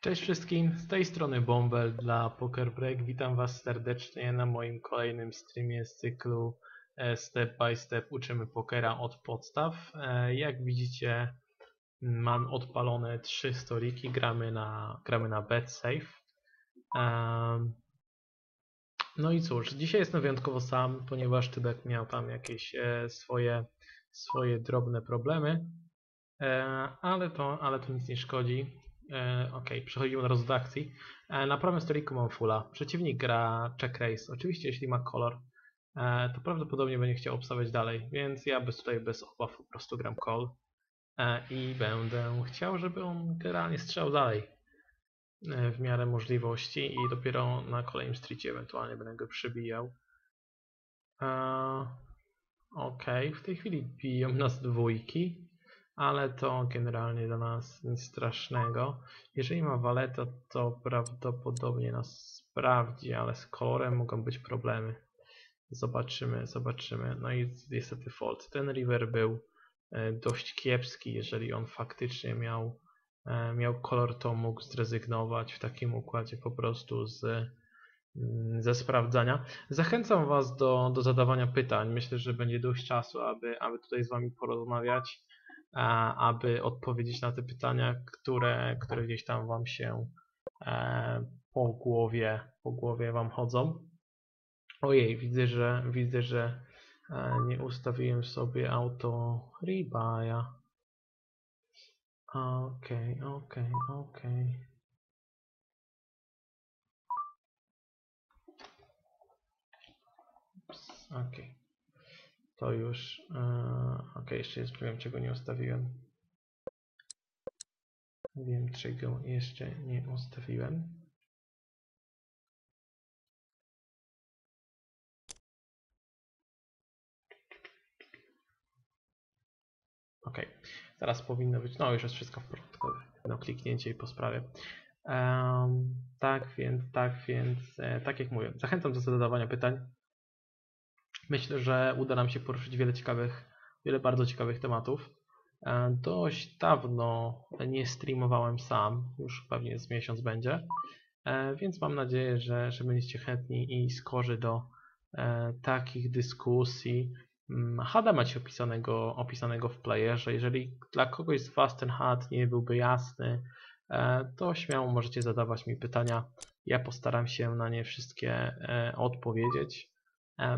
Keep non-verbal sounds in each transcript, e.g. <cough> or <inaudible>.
Cześć wszystkim, z tej strony Bombel dla Poker Break. Witam Was serdecznie na moim kolejnym streamie z cyklu e, Step by Step uczymy pokera od podstaw. E, Jak widzicie mam odpalone trzy stoliki, gramy na, gramy na bet safe. Em, No i cóż, dzisiaj jestem wyjątkowo sam, ponieważ Tybek miał tam jakieś e, swoje, swoje drobne problemy. E, ale to, ale to nic nie szkodzi. E, ok, przechodzimy do rozredakcji. E, na prawym stoliku mam fulla. Przeciwnik gra check race. Oczywiście jeśli ma kolor, e, to prawdopodobnie będzie chciał obstawiać dalej, więc ja bez tutaj bez obaw po prostu gram call i będę chciał, żeby on generalnie strzelał dalej w miarę możliwości i dopiero na kolejnym streetie ewentualnie będę go przybijał. Ok, w tej chwili biją nas dwójki ale to generalnie dla nas nic strasznego. Jeżeli ma waleta, to prawdopodobnie nas sprawdzi, ale z kolorem mogą być problemy. Zobaczymy, zobaczymy. No i niestety fold. Ten river był e, dość kiepski, jeżeli on faktycznie miał, e, miał kolor, to mógł zrezygnować w takim układzie po prostu z, mm, ze sprawdzania. Zachęcam Was do, do zadawania pytań. Myślę, że będzie dość czasu, aby, aby tutaj z Wami porozmawiać aby odpowiedzieć na te pytania, które, które gdzieś tam Wam się e, po głowie, po głowie Wam chodzą. Ojej, widzę, że widzę, że e, nie ustawiłem sobie auto rebuya. Okej, okej, okej. Okej. To już. Yy, ok, jeszcze jest, wiem czego nie ustawiłem. Wiem czego jeszcze nie ustawiłem. Ok, teraz powinno być. No, już jest wszystko w porządku. No, kliknięcie i po sprawie. Em, tak więc, tak więc, e, tak jak mówię, zachęcam do zadawania pytań. Myślę, że uda nam się poruszyć wiele ciekawych, wiele bardzo ciekawych tematów. E, Dość dawno nie streamowałem sam, już pewnie z miesiąc będzie, E, więc mam nadzieję, że, że będziecie chętni i skorzy do e, takich dyskusji. Mm, HUD macie opisanego, opisanego w playerze. Jeżeli dla kogoś z Was ten HUD nie byłby jasny, to śmiało możecie zadawać mi pytania. Ja postaram się na nie wszystkie odpowiedzieć.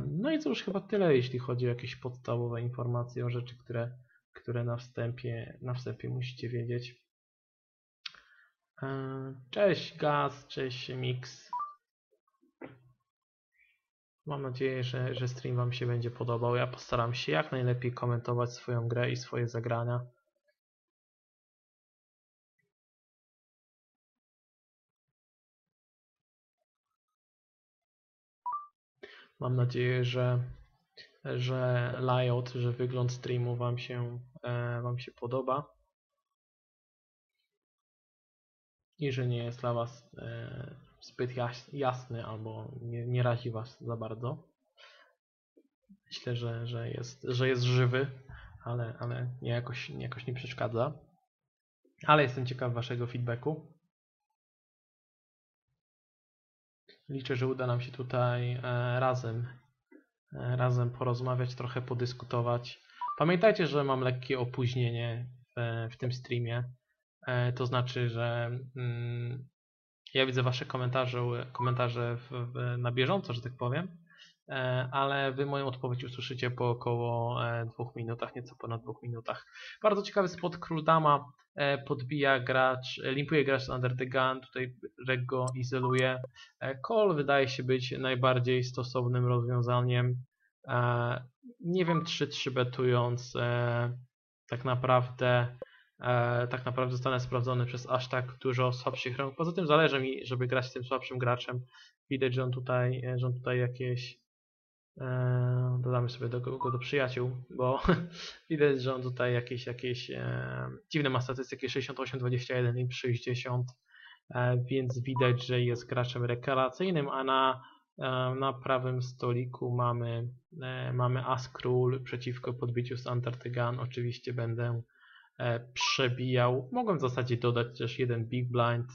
No i cóż, chyba tyle, jeśli chodzi o jakieś podstawowe informacje o rzeczy, które, które na, wstępie, na wstępie musicie wiedzieć. Cześć Gaz, cześć Mix. Mam nadzieję, że, że stream Wam się będzie podobał. Ja postaram się jak najlepiej komentować swoją grę i swoje zagrania. Mam nadzieję, że, że layout, że wygląd streamu Wam się, e, wam się podoba i że nie jest dla Was e, zbyt jasny albo nie, nie razi Was za bardzo. Myślę, że, że, jest, że jest żywy, ale, ale nie jakoś, jakoś nie przeszkadza. Ale jestem ciekaw Waszego feedbacku. Liczę, że uda nam się tutaj e, razem, e, razem porozmawiać, trochę podyskutować. Pamiętajcie, że mam lekkie opóźnienie w, w tym streamie. E, To znaczy, że mm, ja widzę Wasze komentarze, komentarze w, w, na bieżąco, że tak powiem, ale Wy moją odpowiedź usłyszycie po około dwóch minutach, nieco ponad dwóch minutach. Bardzo ciekawy spot Król Dama podbija gracz, e, limpuje gracz Under the Gun, tutaj Reg go izoluje. E, Call wydaje się być najbardziej stosownym rozwiązaniem. E, Nie wiem, 3-3 betując, e, tak naprawdę e, tak naprawdę zostanę sprawdzony przez aż tak dużo słabszych rąk. Poza tym zależy mi, żeby grać z tym słabszym graczem. Widać, że on tutaj, że on tutaj jakieś e, dodamy sobie do, go do przyjaciół, bo <laughs> widać, że on tutaj jakieś, jakieś e, dziwne ma statystyki 68-21 i 60, e, więc widać, że jest graczem rekreacyjnym, a na, e, na prawym stoliku mamy, e, mamy As Król przeciwko podbiciu z Antartygan. Oczywiście będę e, przebijał. Mogłem w zasadzie dodać też jeden Big Blind,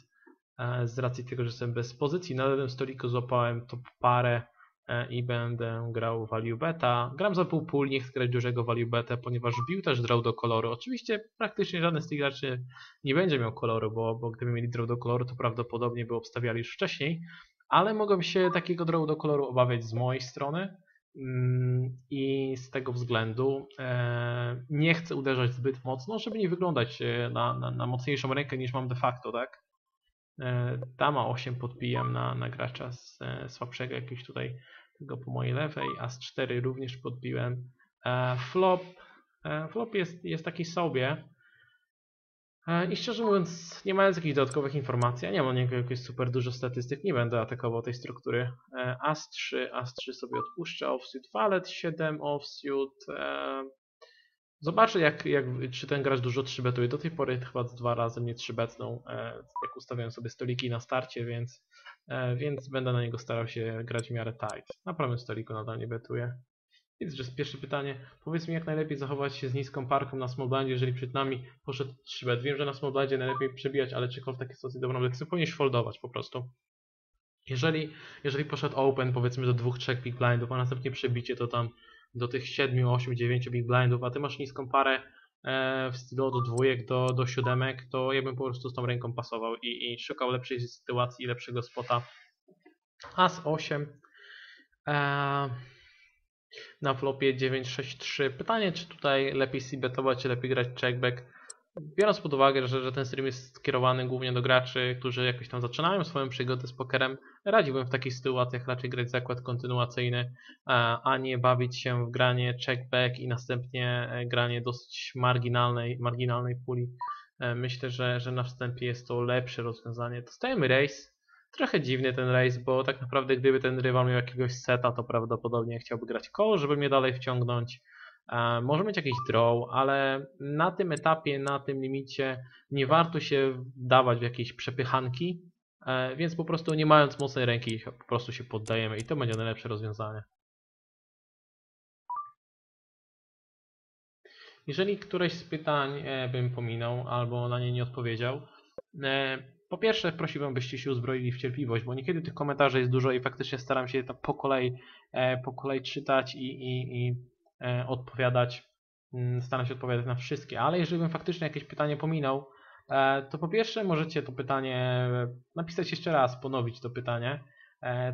e, z racji tego, że jestem bez pozycji. Na lewym stoliku złapałem top parę i będę grał value beta. Gram za pół pól, nie chcę grać dużego value beta, ponieważ bił też draw do koloru. Oczywiście praktycznie żaden z tych graczy nie będzie miał koloru, bo, bo gdyby mieli draw do koloru, to prawdopodobnie by obstawiali już wcześniej, ale mogą się takiego draw do koloru obawiać z mojej strony. Mm, I z tego względu e, nie chcę uderzać zbyt mocno, żeby nie wyglądać e, na, na, na mocniejszą rękę niż mam de facto, tak? E, dama 8 podbijam na, na gracza z słabszego jakiegoś tutaj tego po mojej lewej, a z 4 również podbiłem. Flop, flop jest, jest taki sobie, E, I szczerze mówiąc, nie mając jakichś dodatkowych informacji, ja nie mam jakiegoś super dużo statystyk, nie będę atakował tej struktury. E, As3, As3 sobie odpuszczę, offsuit, Valet 7, offsuit. E, zobaczę jak, jak, czy ten gracz dużo 3 betuje. Do tej pory chyba dwa razy mnie 3 betnął, jak ustawiałem sobie stoliki na starcie, więc, więc będę na niego starał się grać w miarę tight. Na prawym stoliku nadal nie betuję. Więc, że pierwsze pytanie, powiedz mi jak najlepiej zachować się z niską parką na smallblindzie, jeżeli przed nami poszedł 3 bet. Wiem, że na smallblindzie najlepiej przebijać, ale czy w takiej sytuacji dobrą lekcję powinieneś foldować po prostu. Jeżeli, jeżeli poszedł open powiedzmy do 2-3 big blindów, a następnie przebicie to tam do tych 7, 8, 9 big blindów, a ty masz niską parę e, w stylu od dwójek do, do siódemek, to ja bym po prostu z tą ręką pasował i, i szukał lepszej sytuacji lepszego spota. As 8. Eee, na flopie 963. Pytanie, czy tutaj lepiej c-betować, czy lepiej grać checkback. Biorąc pod uwagę, że, że ten stream jest skierowany głównie do graczy, którzy jakoś tam zaczynają swoją przygodę z pokerem, radziłbym w takich sytuacjach raczej grać zakład kontynuacyjny, a nie bawić się w granie checkback i następnie e, granie dosyć marginalnej, marginalnej puli. E, myślę, że, że na wstępie jest to lepsze rozwiązanie. Dostajemy race, Trochę dziwny ten race, bo tak naprawdę gdyby ten rywal miał jakiegoś seta, to prawdopodobnie chciałby grać koło, żeby mnie dalej wciągnąć. E, może mieć jakiś draw, ale na tym etapie, na tym limicie nie warto się dawać w jakieś przepychanki, e, więc po prostu nie mając mocnej ręki po prostu się poddajemy i to będzie najlepsze rozwiązanie. Jeżeli któreś z pytań e, bym pominął albo na nie nie odpowiedział, po pierwsze prosiłbym, byście się uzbroili w cierpliwość, bo niekiedy tych komentarzy jest dużo i faktycznie staram się to po kolei, e, po kolei czytać i, i, i e, odpowiadać. Mm, staram się odpowiadać na wszystkie, ale jeżeli bym faktycznie jakieś pytanie pominął, e, to po pierwsze możecie to pytanie napisać jeszcze raz, ponowić to pytanie.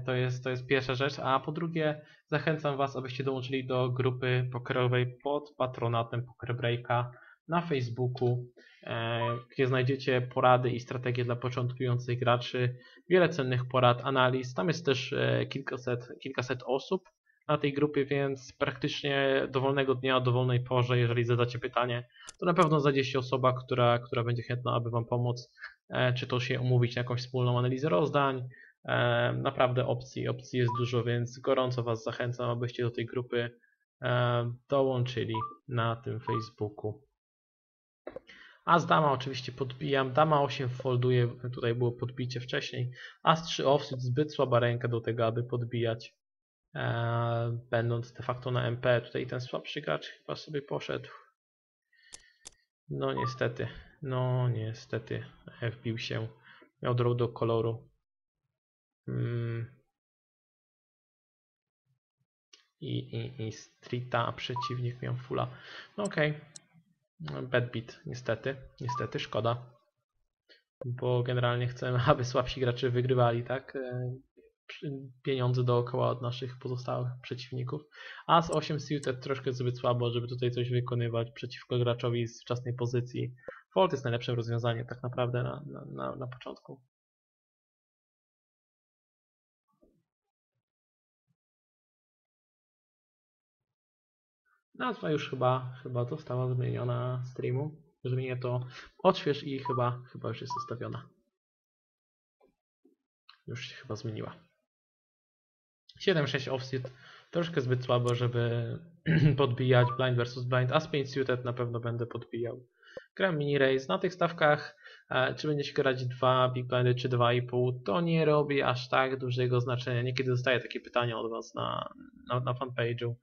To jest, to jest pierwsza rzecz, a po drugie zachęcam Was, abyście dołączyli do grupy pokerowej pod patronatem Poker Breaka na Facebooku, e, gdzie znajdziecie porady i strategie dla początkujących graczy, wiele cennych porad, analiz. Tam jest też e, kilkaset, kilkaset osób na tej grupie, więc praktycznie dowolnego dnia dowolnej porze, jeżeli zadacie pytanie, to na pewno znajdzie się osoba, która, która będzie chętna, aby Wam pomóc, e, czy to się umówić na jakąś wspólną analizę rozdań. Naprawdę opcji, opcji jest dużo, więc gorąco Was zachęcam, abyście do tej grupy dołączyli na tym Facebooku. As dama oczywiście podbijam, dama 8 folduje, tutaj było podbicie wcześniej. As 3 offsuit, zbyt słaba ręka do tego, aby podbijać. Eee, będąc de facto na MP, tutaj ten słabszy gracz chyba sobie poszedł. No niestety, no niestety, wbił się, miał draw do koloru. Hmm. I, i, i streeta, a przeciwnik miał fulla. No okej. Okay. Bad beat, niestety, niestety, szkoda. Bo generalnie chcemy, <laughs> aby słabsi gracze wygrywali, tak? Pieniądze dookoła od naszych pozostałych przeciwników. A z 8 suited troszkę zbyt słabo, żeby tutaj coś wykonywać przeciwko graczowi z wczesnej pozycji. Fold jest najlepszym rozwiązaniem tak naprawdę na, na, na, na początku. Nazwa już chyba, chyba została zmieniona streamu. Jeżeli nie, to odśwież i chyba, chyba już jest ustawiona. Już się chyba zmieniła. 7-6 offset troszkę zbyt słabo, żeby <clears throat> podbijać blind versus blind, a z 5 suited na pewno będę podbijał. Gram mini race na tych stawkach, czy będzie się grać 2 big blindy czy 2,5, to nie robi aż tak dużego znaczenia. Niekiedy dostaję takie pytania od Was na, na, na fanpage'u,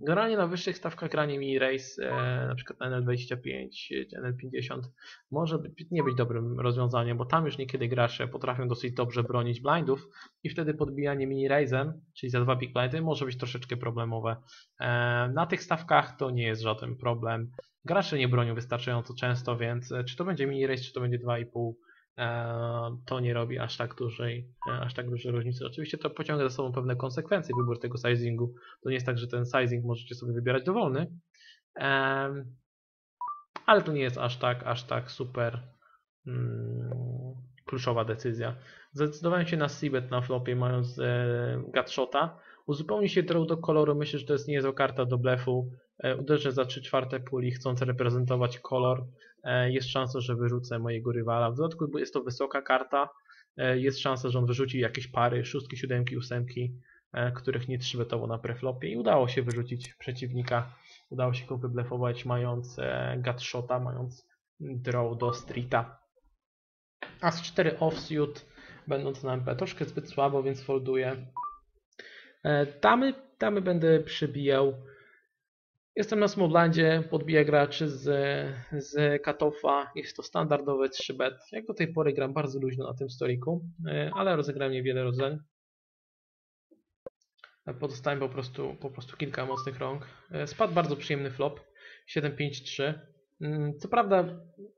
generalnie na wyższych stawkach granie mini race, e, na przykład na NL25 czy NL50 może nie być dobrym rozwiązaniem, bo tam już niekiedy gracze potrafią dosyć dobrze bronić blindów i wtedy podbijanie mini race'em, czyli za dwa big blindy może być troszeczkę problemowe. E, na tych stawkach to nie jest żaden problem. Gracze nie bronią wystarczająco często, więc czy to będzie mini race, czy to będzie 2,5 to nie robi aż tak dużej, aż tak dużej różnicy. Oczywiście to pociąga za sobą pewne konsekwencje wybór tego sizingu. To nie jest tak, że ten sizing możecie sobie wybierać dowolny, ale to nie jest aż tak, aż tak super mm, kluczowa decyzja. Zdecydowałem się na Seabed na flopie mając e, Gatshota. Uzupełni się draw do koloru, myślę, że to jest niezła karta do blefu. E, uderzę za 3 czwarte puli chcąc reprezentować kolor. E, jest szansa, że wyrzucę mojego rywala. W dodatku jest to wysoka karta. E, jest szansa, że on wyrzuci jakieś pary, szóstki, siódemki, ósemki, e, których nie trzybetowo na preflopie i udało się wyrzucić przeciwnika. Udało się go wyblefować mając gutshota, mając draw do streeta. As 4 offsuit, będąc na MP troszkę zbyt słabo, więc folduję. Damy, damy będę przebijał Jestem na Smalllandzie, podbiję graczy z, z Katofa. Jest to standardowe 3-bet. Jak do tej pory gram bardzo luźno na tym stoliku, e, ale rozegrałem niewiele rozdań. Pozostałem po prostu, po prostu kilka mocnych rąk. E, spadł bardzo przyjemny flop. 7-5-3. Mm, co prawda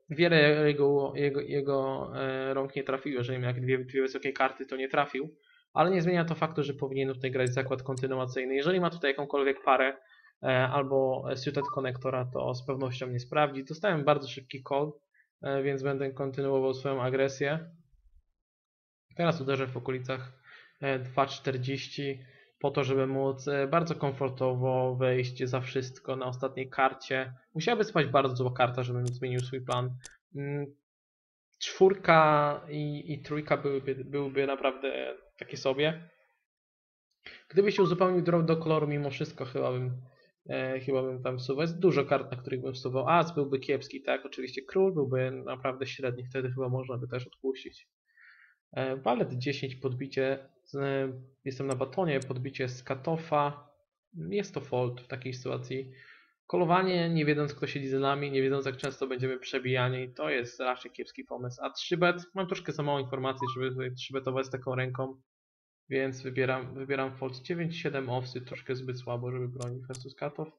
wiele jego, jego, jego e, rąk nie trafiło. Jeżeli miał dwie, dwie wysokie karty, to nie trafił. Ale nie zmienia to faktu, że powinien tutaj grać zakład kontynuacyjny. Jeżeli ma tutaj jakąkolwiek parę, E, albo suited konektora, to z pewnością nie sprawdzi. Dostałem bardzo szybki call, e, więc będę kontynuował swoją agresję. Teraz uderzę w okolicach 2.40 e, po to, żeby móc bardzo komfortowo wejść za wszystko na ostatniej karcie. Musiałaby spać bardzo zła karta, żebym zmienił swój plan. Mm, czwórka i, i trójka byłyby, byłyby naprawdę takie sobie. Gdyby się uzupełnił drop do koloru, mimo wszystko chyba bym E, chyba bym tam wsuwał. Jest dużo kart, na których bym wsuwał. As byłby kiepski, tak. Oczywiście król byłby naprawdę średni, wtedy chyba można by też odpuścić. E, walet 10, podbicie. Z, jestem na batonie, podbicie z katofa. Jest to fold w takiej sytuacji. Kolowanie, nie wiedząc kto siedzi za nami, nie wiedząc jak często będziemy przebijani, to jest raczej kiepski pomysł. A 3bet, mam troszkę za mało informacji, żeby tutaj 3betować z taką ręką. Więc wybieram, wybieram Fold 9-7 offsy, troszkę zbyt słabo, żeby bronić versus cutoff.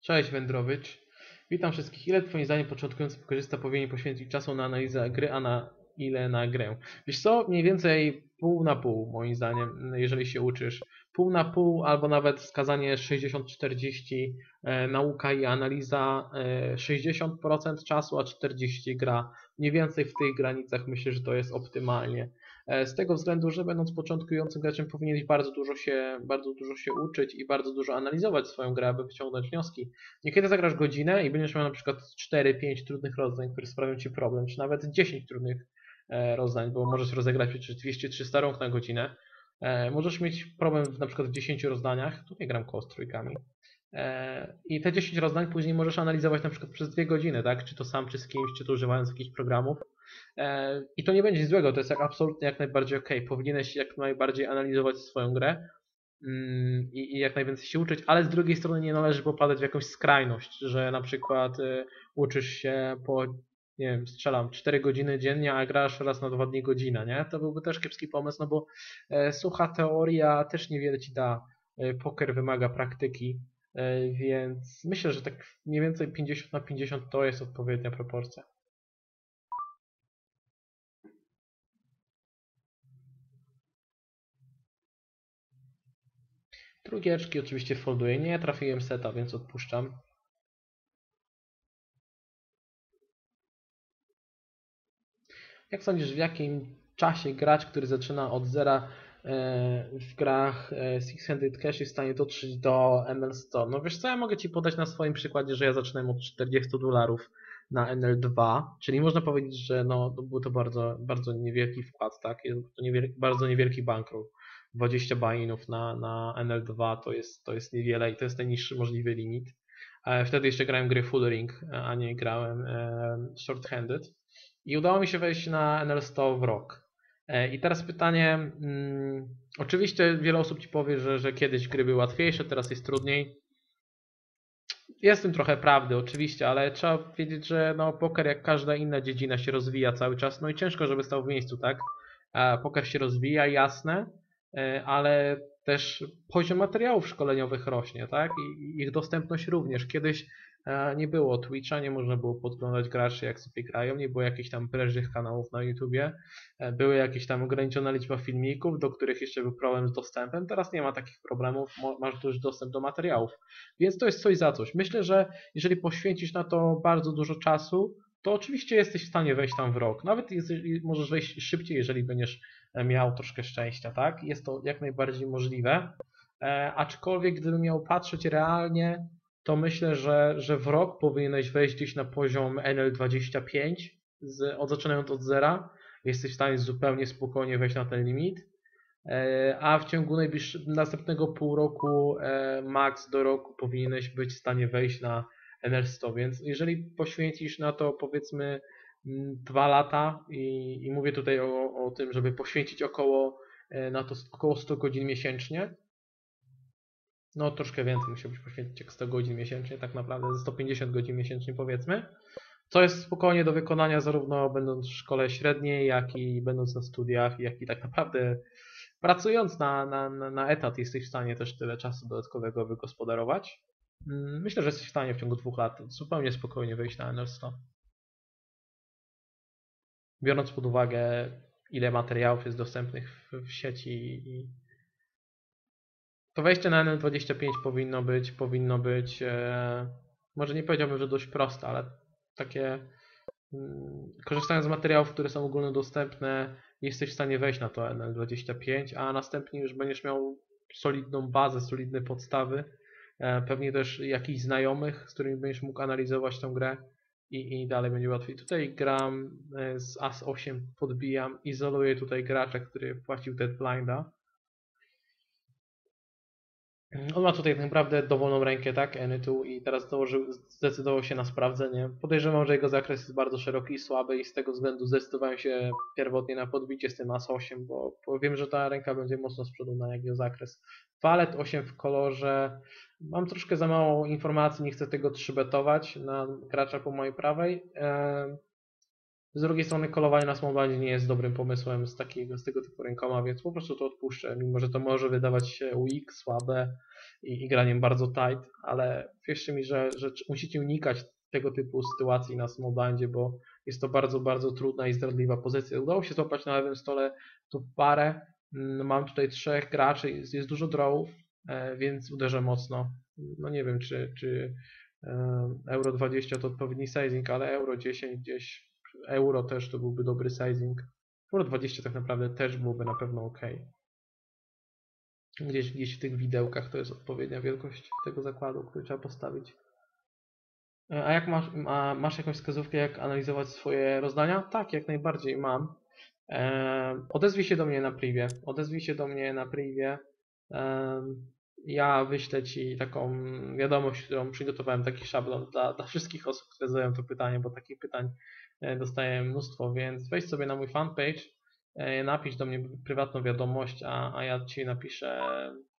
Cześć Wędrowicz. Witam wszystkich. Ile twoim zdaniem początkujący pokorzysta powinien poświęcić czasu na analizę gry, a na ile na grę? Wiesz co, mniej więcej pół na pół moim zdaniem, jeżeli się uczysz. Pół na pół albo nawet wskazanie 60-40 e, nauka i analiza e, 60% czasu, a 40 gra. Mniej więcej w tych granicach myślę, że to jest optymalnie. E, z tego względu, że będąc początkującym graczem powinieneś bardzo dużo się, bardzo dużo się uczyć i bardzo dużo analizować swoją grę, aby wyciągnąć wnioski. Niekiedy zagrasz godzinę i będziesz miał na przykład 4-5 trudnych rozdań, które sprawią Ci problem, czy nawet 10 trudnych e, rozdań, bo możesz rozegrać przecież 200-300 rąk na godzinę. E, możesz mieć problem na przykład w 10 rozdaniach, tu nie gram koło z trójkami, i te 10 rozdań później możesz analizować na przykład przez 2 godziny, tak? Czy to sam, czy z kimś, czy to używając jakichś programów. E, I to nie będzie złego, to jest jak absolutnie jak najbardziej ok. Powinieneś jak najbardziej analizować swoją grę mm, i, jak najwięcej się uczyć, ale z drugiej strony nie należy popadać w jakąś skrajność, że na przykład y, uczysz się po, nie wiem, strzelam 4 godziny dziennie, a grasz raz na 2 dni godzina, nie? To byłby też kiepski pomysł, no bo e, sucha teoria też niewiele ci da. E, poker wymaga praktyki, więc myślę, że tak mniej więcej 50 na 50 to jest odpowiednia proporcja. Drugieczki oczywiście folduję. Nie trafiłem seta, więc odpuszczam. Jak sądzisz, w jakim czasie gracz, który zaczyna od zera e, w grach e, Six-Handed Cash jest w stanie dotrzeć do ML100? No wiesz co, ja mogę Ci podać na swoim przykładzie, że ja zaczynałem od 40 dolarów na NL2, czyli można powiedzieć, że no, był to bardzo, bardzo niewielki wkład, tak? To bardzo niewielki bankroll. 20 buy-inów na, na NL2 to jest, to jest niewiele i to jest najniższy możliwy limit. E, wtedy jeszcze grałem gry full ring, a nie grałem e, short-handed. I udało mi się wejść na NL100 w rok. E, I teraz pytanie, mm, Oczywiście wiele osób ci powie, że, że kiedyś gry były łatwiejsze, teraz jest trudniej. Jest w tym trochę prawdy, oczywiście, ale trzeba wiedzieć, że no, poker jak każda inna dziedzina się rozwija cały czas, no i ciężko, żeby stał w miejscu, tak? Poker się rozwija, jasne, e, ale też poziom materiałów szkoleniowych rośnie, tak? I ich dostępność również. Kiedyś e, nie było Twitcha, nie można było podglądać graczy jak sobie grają, nie było jakichś tam prężnych kanałów na YouTubie, e, były jakieś tam ograniczona liczba filmików, do których jeszcze był problem z dostępem, teraz nie ma takich problemów, masz już dostęp do materiałów, więc to jest coś za coś. Myślę, że jeżeli poświęcisz na to bardzo dużo czasu, to oczywiście jesteś w stanie wejść tam w rok. Nawet możesz wejść szybciej, jeżeli będziesz miał troszkę szczęścia, tak? Jest to jak najbardziej możliwe. E, aczkolwiek gdybym miał patrzeć realnie, to myślę, że, że w rok powinieneś wejść gdzieś na poziom NL25, z, od, zaczynając od zera. Jesteś w stanie zupełnie spokojnie wejść na ten limit. E, a w ciągu następnego pół roku, e, max do roku, powinieneś być w stanie wejść na NL100. Więc jeżeli poświęcisz na to powiedzmy dwa lata i, i mówię tutaj o, o tym, żeby poświęcić około e, na to około 100 godzin miesięcznie. No troszkę więcej musiałbyś poświęcić jak 100 godzin miesięcznie, tak naprawdę 150 godzin miesięcznie powiedzmy. Co jest spokojnie do wykonania zarówno będąc w szkole średniej, jak i będąc na studiach, jak i tak naprawdę pracując na, na, na etat jesteś w stanie też tyle czasu dodatkowego wygospodarować. Mm, myślę, że jesteś w stanie w ciągu dwóch lat zupełnie spokojnie wejść na NL100 biorąc pod uwagę, ile materiałów jest dostępnych w, w sieci i to wejście na NL25 powinno być, powinno być, e, może nie powiedziałbym, że dość proste, ale takie mm, korzystając z materiałów, które są ogólnodostępne, jesteś w stanie wejść na to NL25, a następnie już będziesz miał solidną bazę, solidne podstawy, e, pewnie też jakichś znajomych, z którymi będziesz mógł analizować tę grę i, i dalej będzie łatwiej. Tutaj gram e, z As-8, podbijam, izoluję tutaj gracza, który płacił Dead Blinda. On ma tutaj tak naprawdę dowolną rękę, tak, Eny2 i teraz dołożył, zdecydował się na sprawdzenie. Podejrzewam, że jego zakres jest bardzo szeroki i słaby i z tego względu zdecydowałem się pierwotnie na podbicie z tym As-8, bo, bo wiem, że ta ręka będzie mocno z przodu na jego zakres. Walet 8 w kolorze, mam troszkę za mało informacji, nie chcę tego trzybetować na gracza po mojej prawej. Z drugiej strony kolowanie na smallblindzie nie jest dobrym pomysłem z, takiego, z tego typu rękoma, więc po prostu to odpuszczę, mimo że to może wydawać się weak, słabe i, i graniem bardzo tight, ale wierzcie mi, że, że musicie unikać tego typu sytuacji na smallblindzie, bo jest to bardzo, bardzo trudna i zdradliwa pozycja. Udało się złapać na lewym stole tu parę, mm, mam tutaj trzech graczy, jest, jest dużo drawów, e, więc uderzę mocno. No nie wiem, czy, czy e, Euro 20 to odpowiedni sizing, ale Euro 10 gdzieś euro też to byłby dobry sizing. Euro 20 tak naprawdę też byłoby na pewno ok. Gdzieś, gdzieś w tych widełkach to jest odpowiednia wielkość tego zakładu, który trzeba postawić. E, a jak masz, a masz jakąś wskazówkę, jak analizować swoje rozdania? Tak, jak najbardziej mam. E, odezwij się do mnie na privie. Odezwij się do mnie na privie. E, ja wyślę Ci taką wiadomość, którą przygotowałem, taki szablon dla, <laughs> dla wszystkich osób, które zadają to pytanie, bo takich pytań E, dostaję mnóstwo, więc wejdź sobie na mój fanpage, e, napisz do mnie prywatną wiadomość, a, a ja Ci napiszę.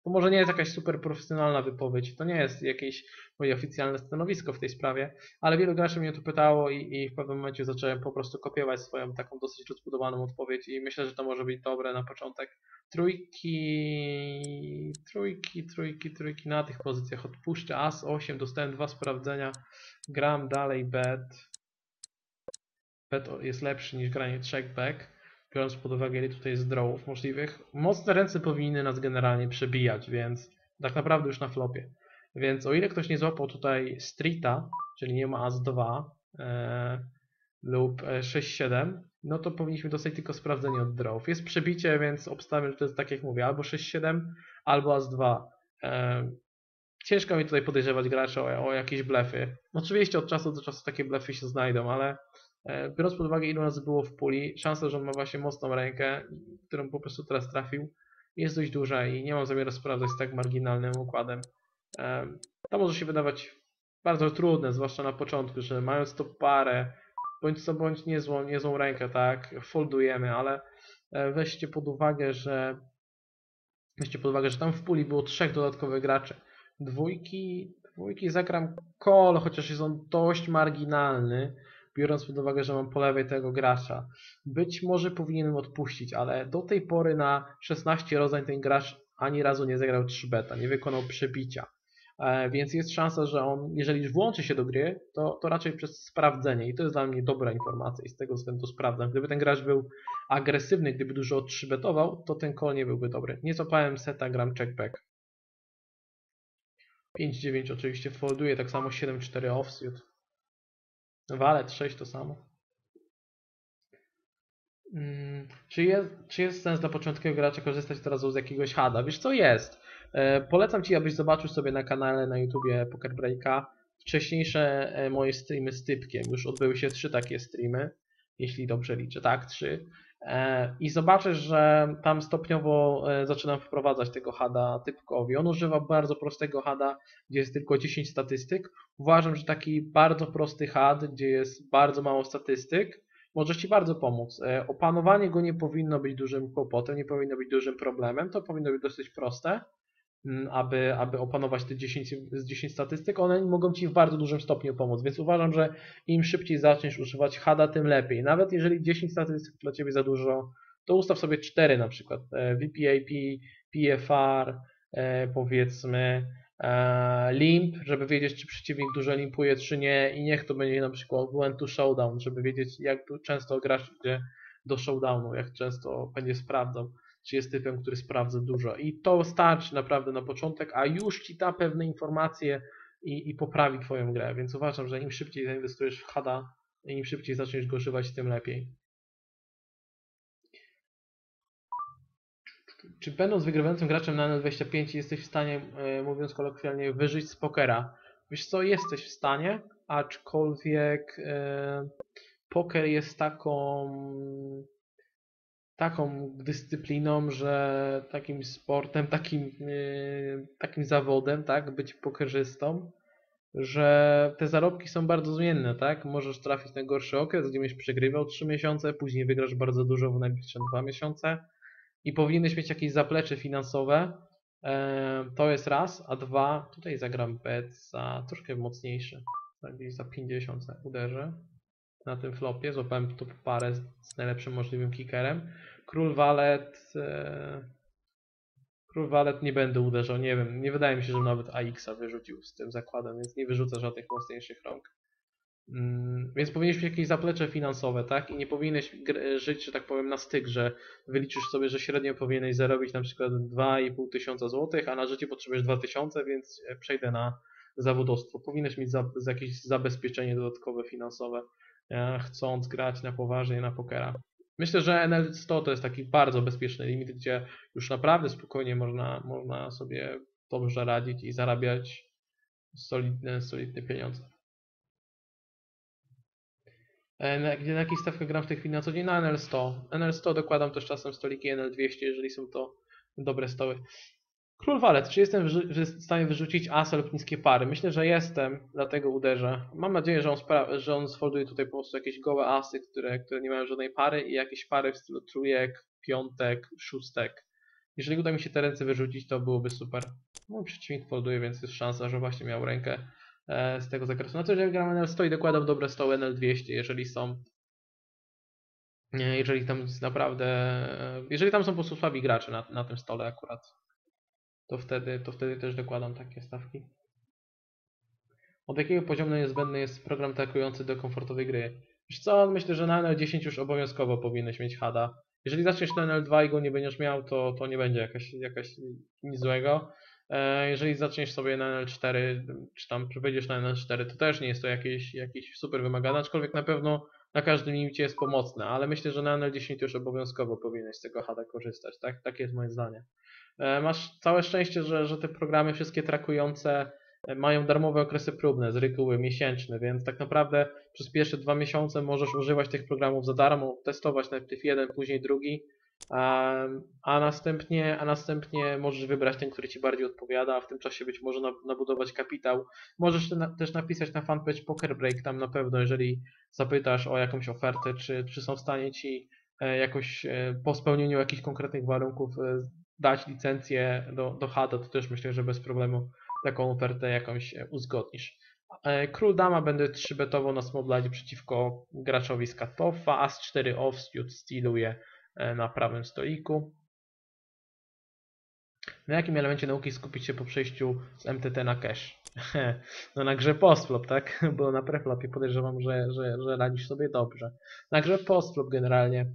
To może nie jest jakaś super profesjonalna wypowiedź, to nie jest jakieś moje oficjalne stanowisko w tej sprawie, ale wielu graczy mnie to pytało i, i w pewnym momencie zacząłem po prostu kopiować swoją taką dosyć rozbudowaną odpowiedź i myślę, że to może być dobre na początek. Trójki, trójki, trójki, trójki na tych pozycjach odpuszczę. As 8, dostałem dwa sprawdzenia, gram dalej bet. Bet jest lepszy niż granie trzech back, biorąc pod uwagę ile tutaj jest drawów możliwych. Mocne ręce powinny nas generalnie przebijać, więc tak naprawdę już na flopie. Więc o ile ktoś nie złapał tutaj streeta, czyli nie ma as-2 e, lub 6-7, e, no to powinniśmy dostać tylko sprawdzenie od drawów. Jest przebicie, więc obstawiam, że to jest tak jak mówię, albo 6-7, albo as-2. E, ciężko mi tutaj podejrzewać graczy o, o jakieś blefy. Oczywiście od czasu do czasu takie blefy się znajdą, ale biorąc pod uwagę, ilu nas było w puli, szansa, że on ma właśnie mocną rękę, którą po prostu teraz trafił, jest dość duża i nie mam zamiaru sprawdzać z tak marginalnym układem. E, to może się wydawać bardzo trudne, zwłaszcza na początku, że mając to parę, bądź co bądź niezłą, niezłą rękę, tak, foldujemy, ale e, weźcie pod uwagę, że Weźcie pod uwagę, że tam w puli było trzech dodatkowych graczy. Dwójki, dwójki zagram kol, chociaż jest on dość marginalny, biorąc pod uwagę, że mam po lewej tego gracza. Być może powinienem odpuścić, ale do tej pory na 16 rozań ten gracz ani razu nie zagrał 3 beta, nie wykonał przebicia. E, więc jest szansa, że on, jeżeli włączy się do gry, to, to raczej przez sprawdzenie i to jest dla mnie dobra informacja i z tego względu sprawdzam. Gdyby ten gracz był agresywny, gdyby dużo 3 betował, to ten call nie byłby dobry. Nie złapałem seta, gram checkback. 5-9 oczywiście folduje, tak samo 7-4 offsuit. Walet 6 to samo. Hmm, czy, jest, czy jest sens dla początkowego gracza korzystać teraz z jakiegoś hada? Wiesz co jest? E, polecam Ci, abyś zobaczył sobie na kanale na YouTubie Poker Breaka wcześniejsze e, moje streamy z typkiem. Już odbyły się trzy takie streamy, jeśli dobrze liczę. Tak, trzy. E, I zobaczysz, że tam stopniowo zaczynam wprowadzać tego hada typkowi. On używa bardzo prostego hada, gdzie jest tylko 10 statystyk. Uważam, że taki bardzo prosty had, gdzie jest bardzo mało statystyk, może Ci bardzo pomóc. Opanowanie go nie powinno być dużym kłopotem, nie powinno być dużym problemem. To powinno być dosyć proste. Aby, aby opanować te 10, z 10 statystyk, one mogą Ci w bardzo dużym stopniu pomóc, więc uważam, że im szybciej zaczniesz używać HADA, tym lepiej. Nawet jeżeli 10 statystyk dla Ciebie za dużo, to ustaw sobie 4 na przykład, e, VPAP, PFR, e, powiedzmy, e, limp, żeby wiedzieć, czy przeciwnik dużo limpuje, czy nie i niech to będzie na przykład when to showdown, żeby wiedzieć, jak często grasz idzie do showdownu, jak często będzie sprawdzał czy jest typem, który sprawdza dużo. I to starczy naprawdę na początek, a już ci da pewne informacje i, i poprawi Twoją grę. Więc uważam, że im szybciej zainwestujesz w HADA, im szybciej zaczniesz go używać, tym lepiej. Czy będąc wygrywającym graczem na N25 jesteś w stanie, e, mówiąc kolokwialnie, wyżyć z pokera? Wiesz co, jesteś w stanie, aczkolwiek e, poker jest taką taką dyscypliną, że takim sportem, takim, yy, takim zawodem, tak, być pokerzystą, że te zarobki są bardzo zmienne, tak? Możesz trafić na gorszy okres, gdzie będziesz przegrywał 3 miesiące, później wygrasz bardzo dużo w najbliższe 2 miesiące i powinieneś mieć jakieś zaplecze finansowe. Yy, to jest raz, a dwa, tutaj zagram bet za troszkę mocniejszy, gdzieś za 50 uderzę na tym flopie. Złapałem tu parę z najlepszym możliwym kickerem. Król walet. E... Król walet nie będę uderzał, nie wiem. Nie wydaje mi się, że nawet AX-a wyrzucił z tym zakładem, więc nie wyrzucę żadnych mocniejszych rąk. Mm, więc powinieneś mieć jakieś zaplecze finansowe, tak? I nie powinieneś żyć, że tak powiem, na styk, że wyliczysz sobie, że średnio powinieneś zarobić na przykład 2,5 tysiąca złotych, a na życie potrzebujesz 2000, więc e, przejdę na zawodowstwo. Powinieneś mieć za, jakieś zabezpieczenie dodatkowe finansowe chcąc grać na poważnie na pokera. Myślę, że NL100 to jest taki bardzo bezpieczny limit, gdzie już naprawdę spokojnie można, można sobie dobrze radzić i zarabiać solidne, solidne pieniądze. E, gdzie na jakiej stawkę gram w tej chwili na co dzień? Na NL100. NL100 dokładam też czasem stoliki NL200, jeżeli są to dobre stoły. Król walet, czy jestem w stanie wyrzucić asa lub niskie pary? Myślę, że jestem, dlatego uderzę. Mam nadzieję, że on, że on sfolduje tutaj po prostu jakieś gołe asy, które, które nie mają żadnej pary i jakieś pary w stylu trójek, piątek, szóstek. Jeżeli uda mi się te ręce wyrzucić, to byłoby super. Mój przeciwnik folduje, więc jest szansa, że właśnie miał rękę e, z tego zakresu. Na to, że jak gram NL100 i dokładam dobre stoły NL200, jeżeli są jeżeli tam jest naprawdę, jeżeli tam są po prostu słabi gracze na, na tym stole akurat to wtedy, to wtedy też dokładam takie stawki. Od jakiego poziomu niezbędny jest program atakujący do komfortowej gry? Wiesz co, myślę, że na NL10 już obowiązkowo powinieneś mieć HADA. Jeżeli zaczniesz na NL2 i go nie będziesz miał, to, to nie będzie jakaś, jakaś nic złego. E, jeżeli zaczniesz sobie na NL4, czy tam wejdziesz na NL4, to też nie jest to jakieś, jakieś super wymagane, aczkolwiek na pewno na każdym limicie jest pomocne, ale myślę, że na NL10 już obowiązkowo powinieneś z tego HADA korzystać, tak? Takie jest moje zdanie. E, masz całe szczęście, że, że te programy wszystkie trakujące e, mają darmowe okresy próbne z reguły miesięczne, więc tak naprawdę przez pierwsze dwa miesiące możesz używać tych programów za darmo, testować najpierw jeden, później drugi, a, a, następnie, a następnie możesz wybrać ten, który Ci bardziej odpowiada, a w tym czasie być może nabudować kapitał. Możesz też napisać na fanpage Poker Break, tam na pewno, jeżeli zapytasz o jakąś ofertę, czy, czy są w stanie Ci e, jakoś po spełnieniu jakichś konkretnych warunków dać licencję do, do HADA, to też myślę, że bez problemu taką ofertę jakąś e, uzgodnisz. E, Król Dama będę 3-betowo na Smobladzie przeciwko graczowi z Katoffa, As 4 offsuit styluje e, na prawym stoliku. Na jakim elemencie nauki skupić się po przejściu z MTT na cache? <laughs> No na grze postflop, tak? Bo na preflopie podejrzewam, że, że, że radzisz sobie dobrze. Na grze postflop generalnie.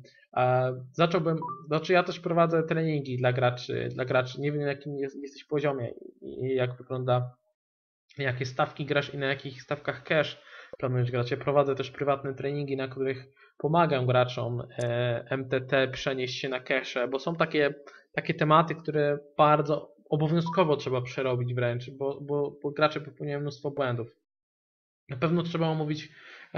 Zacząłbym, znaczy ja też prowadzę treningi dla graczy, dla graczy. Nie wiem na jakim jest, jesteś poziomie i jak wygląda, jakie stawki grasz i na jakich stawkach cash planujesz grać. Ja prowadzę też prywatne treningi, na których pomagam graczom e, MTT przenieść się na cache, bo są takie, takie tematy, które bardzo obowiązkowo trzeba przerobić wręcz, bo, bo, bo gracze popełniają mnóstwo błędów. Na pewno trzeba omówić,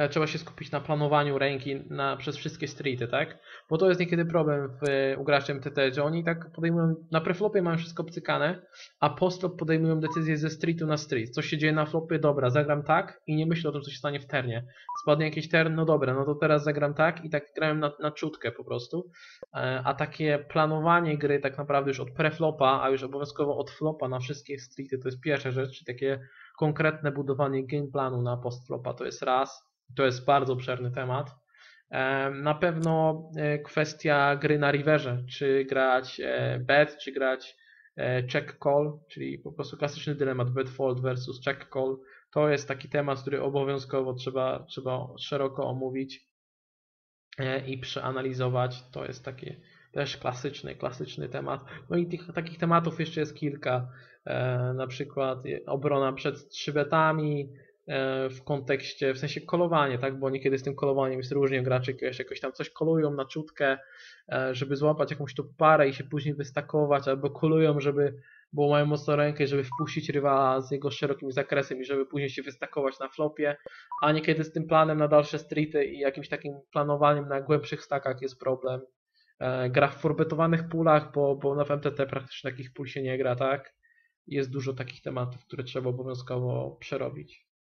trzeba się skupić na planowaniu ręki na, przez wszystkie streety, tak? Bo to jest niekiedy problem w, u graczy MTT, że oni tak podejmują, na preflopie mają wszystko obcykane, a postflop podejmują decyzję ze streetu na street. Co się dzieje na flopie? Dobra, zagram tak i nie myślę o tym, co się stanie w ternie. Spadnie jakiś tern, no dobra, no to teraz zagram tak i tak grałem na, na czutkę po prostu. E, A takie planowanie gry tak naprawdę już od preflopa, a już obowiązkowo od flopa na wszystkie streety, to jest pierwsza rzecz, czyli takie konkretne budowanie gameplanu na postflopa to jest raz. To jest bardzo obszerny temat. Na pewno e, kwestia gry na riverze, czy grać e, bet, czy grać e, check call, czyli po prostu klasyczny dylemat bet fold versus check call. To jest taki temat, który obowiązkowo trzeba, trzeba szeroko omówić i przeanalizować. To jest taki też klasyczny, klasyczny temat. No i tych, takich tematów jeszcze jest kilka. Na przykład obrona przed trzybetami w kontekście, w sensie kolowanie, tak? Bo niekiedy z tym kolowaniem jest różnie, gracze jakoś, jakoś tam coś kolują na czutkę, e, żeby złapać jakąś tu parę i się później wystakować, albo kolują, żeby, bo mają mocną rękę, żeby wpuścić rywala z jego szerokim zakresem i żeby później się wystakować na flopie, a niekiedy z tym planem na dalsze streety i jakimś takim planowaniem na głębszych stakach jest problem. E, Gra w forbetowanych pulach, bo, bo na MTT praktycznie takich pól się nie gra, tak? Jest dużo takich tematów, które trzeba obowiązkowo przerobić.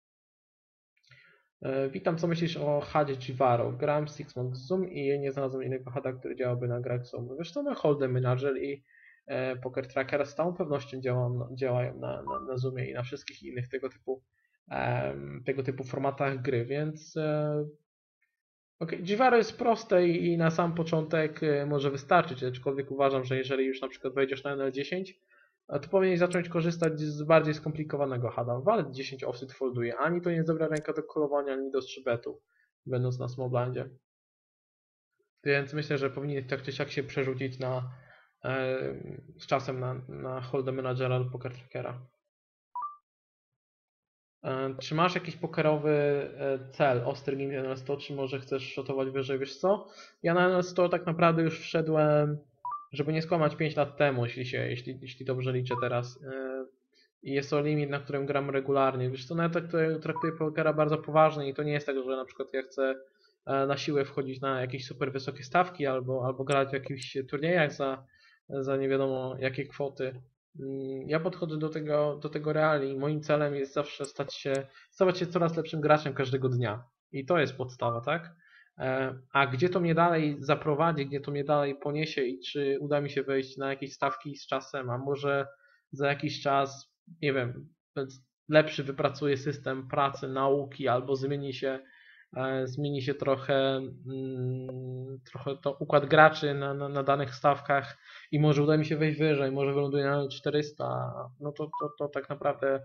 E, Witam, co myślisz o Hadzie Jivaro? Gram Six Zoom i nie znalazłem innego hada, który działałby na grach Zoom. Wiesz co, na Hold'em Manager i e, Poker Tracker z całą pewnością działam, działają na, na, na Zoomie i na wszystkich innych tego typu, em, tego typu formatach gry, więc e, Ok, Jivaro jest proste i, i na sam początek e, może wystarczyć, aczkolwiek uważam, że jeżeli już na przykład wejdziesz na NL10, e, to powinieneś zacząć korzystać z bardziej skomplikowanego hada. Walet 10 offset folduje, ani to nie jest dobra ręka do kolowania, ani do strzybetu, będąc na smallblindzie. Więc myślę, że powinien tak czy siak się przerzucić na, e, z czasem na, na Hold'em Managera lub Poker Trackera. E, Czy masz jakiś pokerowy e, cel, ostry game NL 100, czy może chcesz shotować wyżej, wiesz co? Ja na NL 100 tak naprawdę już wszedłem, żeby nie skłamać 5 lat temu, jeśli, się, jeśli, jeśli dobrze liczę teraz. E, I jest to limit, na którym gram regularnie. Wiesz co, no ja traktuję, traktuję pokera bardzo poważnie i to nie jest tak, że na przykład ja chcę e, na siłę wchodzić na jakieś super wysokie stawki albo, albo grać w jakichś turniejach za, za nie wiadomo jakie kwoty. Mm, Ja podchodzę do tego, do tego realnie moim celem jest zawsze stać się, stawać się coraz lepszym graczem każdego dnia. I to jest podstawa, tak? E, A gdzie to mnie dalej zaprowadzi, gdzie to mnie dalej poniesie i czy uda mi się wejść na jakieś stawki z czasem, a może za jakiś czas, nie wiem, lepszy wypracuję system pracy, nauki albo zmieni się, e, zmieni się trochę, mm, trochę to układ graczy na, na, na danych stawkach i może uda mi się wejść wyżej, może wyląduję na 400, no to, to, to tak naprawdę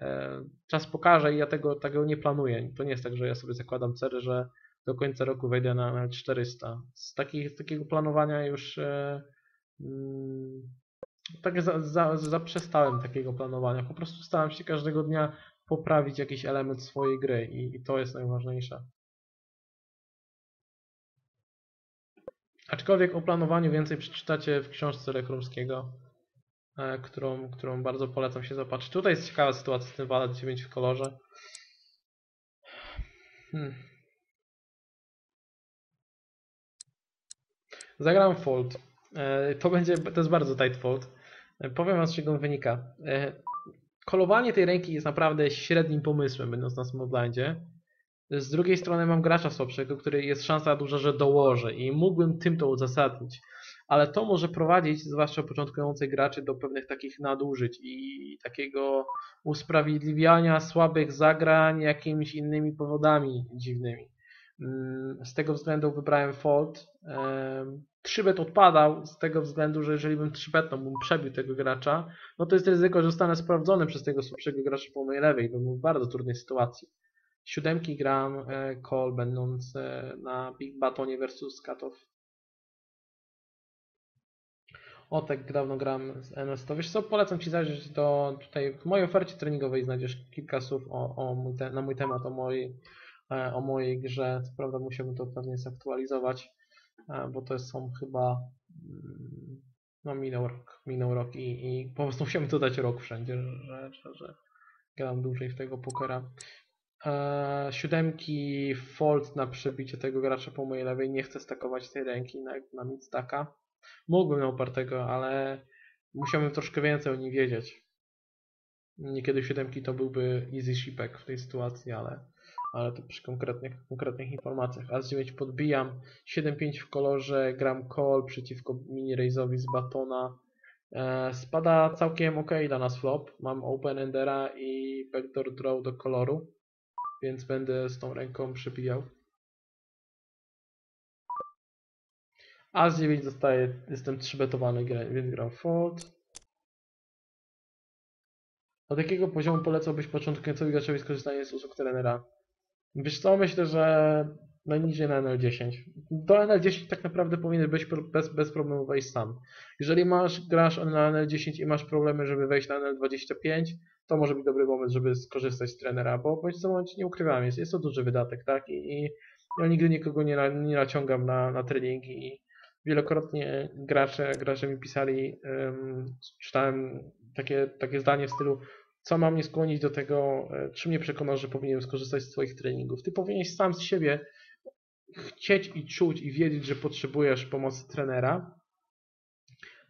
e, czas pokaże i ja tego, tego nie planuję. To nie jest tak, że ja sobie zakładam cel, że do końca roku wejdę na, na 400. Z, takich, z takiego planowania już e, mm, tak za, za, zaprzestałem takiego planowania. Po prostu staram się każdego dnia poprawić jakiś element swojej gry i, i to jest najważniejsze. Aczkolwiek o planowaniu więcej przeczytacie w książce Rekrumskiego, e, którą, którą bardzo polecam się zobaczyć. Tutaj jest ciekawa sytuacja z tym Walet 9 w kolorze. Hmm. Zagram fold. E, To będzie, to jest bardzo tight fold. E, Powiem wam z czego on wynika. E, Kolowanie tej ręki jest naprawdę średnim pomysłem, będąc na small blindzie. Z drugiej strony mam gracza słabszego, który jest szansa duża, że dołoży i mógłbym tym to uzasadnić. ale to może prowadzić, zwłaszcza początkujących graczy, do pewnych takich nadużyć i takiego usprawiedliwiania słabych zagrań jakimiś innymi powodami dziwnymi. Z tego względu wybrałem Fold. 3-bet odpadał z tego względu, że jeżeli bym 3-betną, bym przebił tego gracza, no to jest ryzyko, że zostanę sprawdzony przez tego słabszego gracza po mojej lewej, bym był w bardzo trudnej sytuacji. Siódemki gram e, call będąc e, na Big Batonie versus Katow. O tak dawno gram z NS, to wiesz co, polecam Ci zajrzeć do tutaj w mojej ofercie treningowej znajdziesz kilka słów o, o mój te, na mój temat, o mojej, o mojej grze. Co prawda musiałbym to pewnie zaktualizować, bo to są chyba mm, no minął rok, minął rok i, i po prostu <laughs> musiałem dodać rok wszędzie, że, że, że gram dłużej w tego pokera. E, siódemki fold na przebicie tego gracza po mojej lewej. Nie chcę stakować tej ręki na, na mid staka. Mógłbym na upartego, ale musiałbym troszkę więcej o nim wiedzieć. Niekiedy siódemki to byłby easy shipek w tej sytuacji, ale, ale to przy konkretnych, konkretnych informacjach. As 9 podbijam, 7-5 w kolorze, gram call przeciwko mini raise'owi z batona. E, spada całkiem ok dla nas flop. Mam open endera i backdoor draw do koloru więc będę z tą ręką przebijał. Z 9 zostaje, jestem 3 betowany, więc gram fold. Od jakiego poziomu polecałbyś początkującowi graczowi skorzystanie z usług trenera? Wiesz co, myślę, że najniżej na NL10. Do NL10 tak naprawdę powinien być bez, bez problemu wejść sam. Jeżeli masz, grasz na NL10 i masz problemy, żeby wejść na NL25, to może być dobry moment, żeby skorzystać z trenera, bo bądź co bądź nie ukrywam, jest, jest to duży wydatek, tak? I, i ja nigdy nikogo nie, na, nie naciągam na, na treningi i wielokrotnie gracze, gracze mi pisali, um, czytałem takie, takie zdanie w stylu co ma mnie skłonić do tego, e, czy mnie przekonasz, że powinienem skorzystać z Twoich treningów. Ty powinieneś sam z siebie chcieć i czuć i wiedzieć, że potrzebujesz pomocy trenera,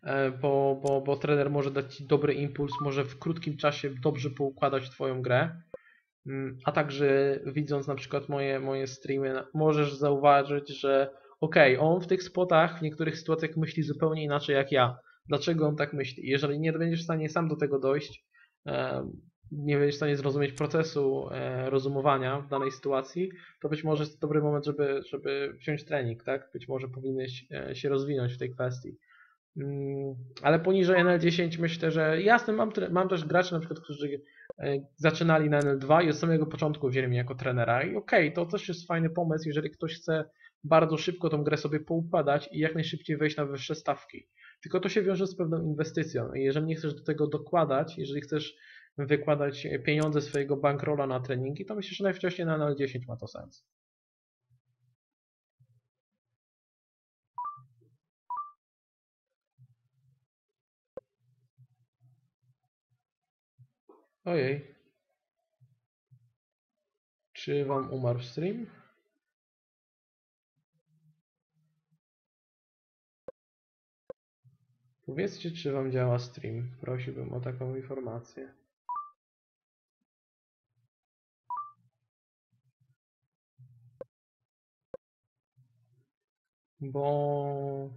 E, bo, bo, bo trener może dać Ci dobry impuls, może w krótkim czasie dobrze poukładać Twoją grę, mm, a także widząc na przykład moje, moje streamy, możesz zauważyć, że ok, on w tych spotach w niektórych sytuacjach myśli zupełnie inaczej jak ja. Dlaczego on tak myśli? Jeżeli nie będziesz w stanie sam do tego dojść, nie będziesz w stanie zrozumieć procesu e, rozumowania w danej sytuacji, to być może jest to dobry moment, żeby, żeby wziąć trening, tak? Być może powinieneś się rozwinąć w tej kwestii. Mm, ale poniżej NL10 myślę, że jasne, mam, mam też graczy na przykład, którzy e, zaczynali na NL2 i od samego początku wzięli mnie jako trenera i okej, okay, to też jest fajny pomysł, jeżeli ktoś chce bardzo szybko tą grę sobie poukładać i jak najszybciej wejść na wyższe stawki. Tylko to się wiąże z pewną inwestycją i jeżeli nie chcesz do tego dokładać, jeżeli chcesz wykładać pieniądze swojego bankrola na treningi, to myślę, że najwcześniej na NL10 ma to sens. Ojej. Czy wam umarł stream? Powiedzcie, czy wam działa stream. Prosiłbym o taką informację. Bo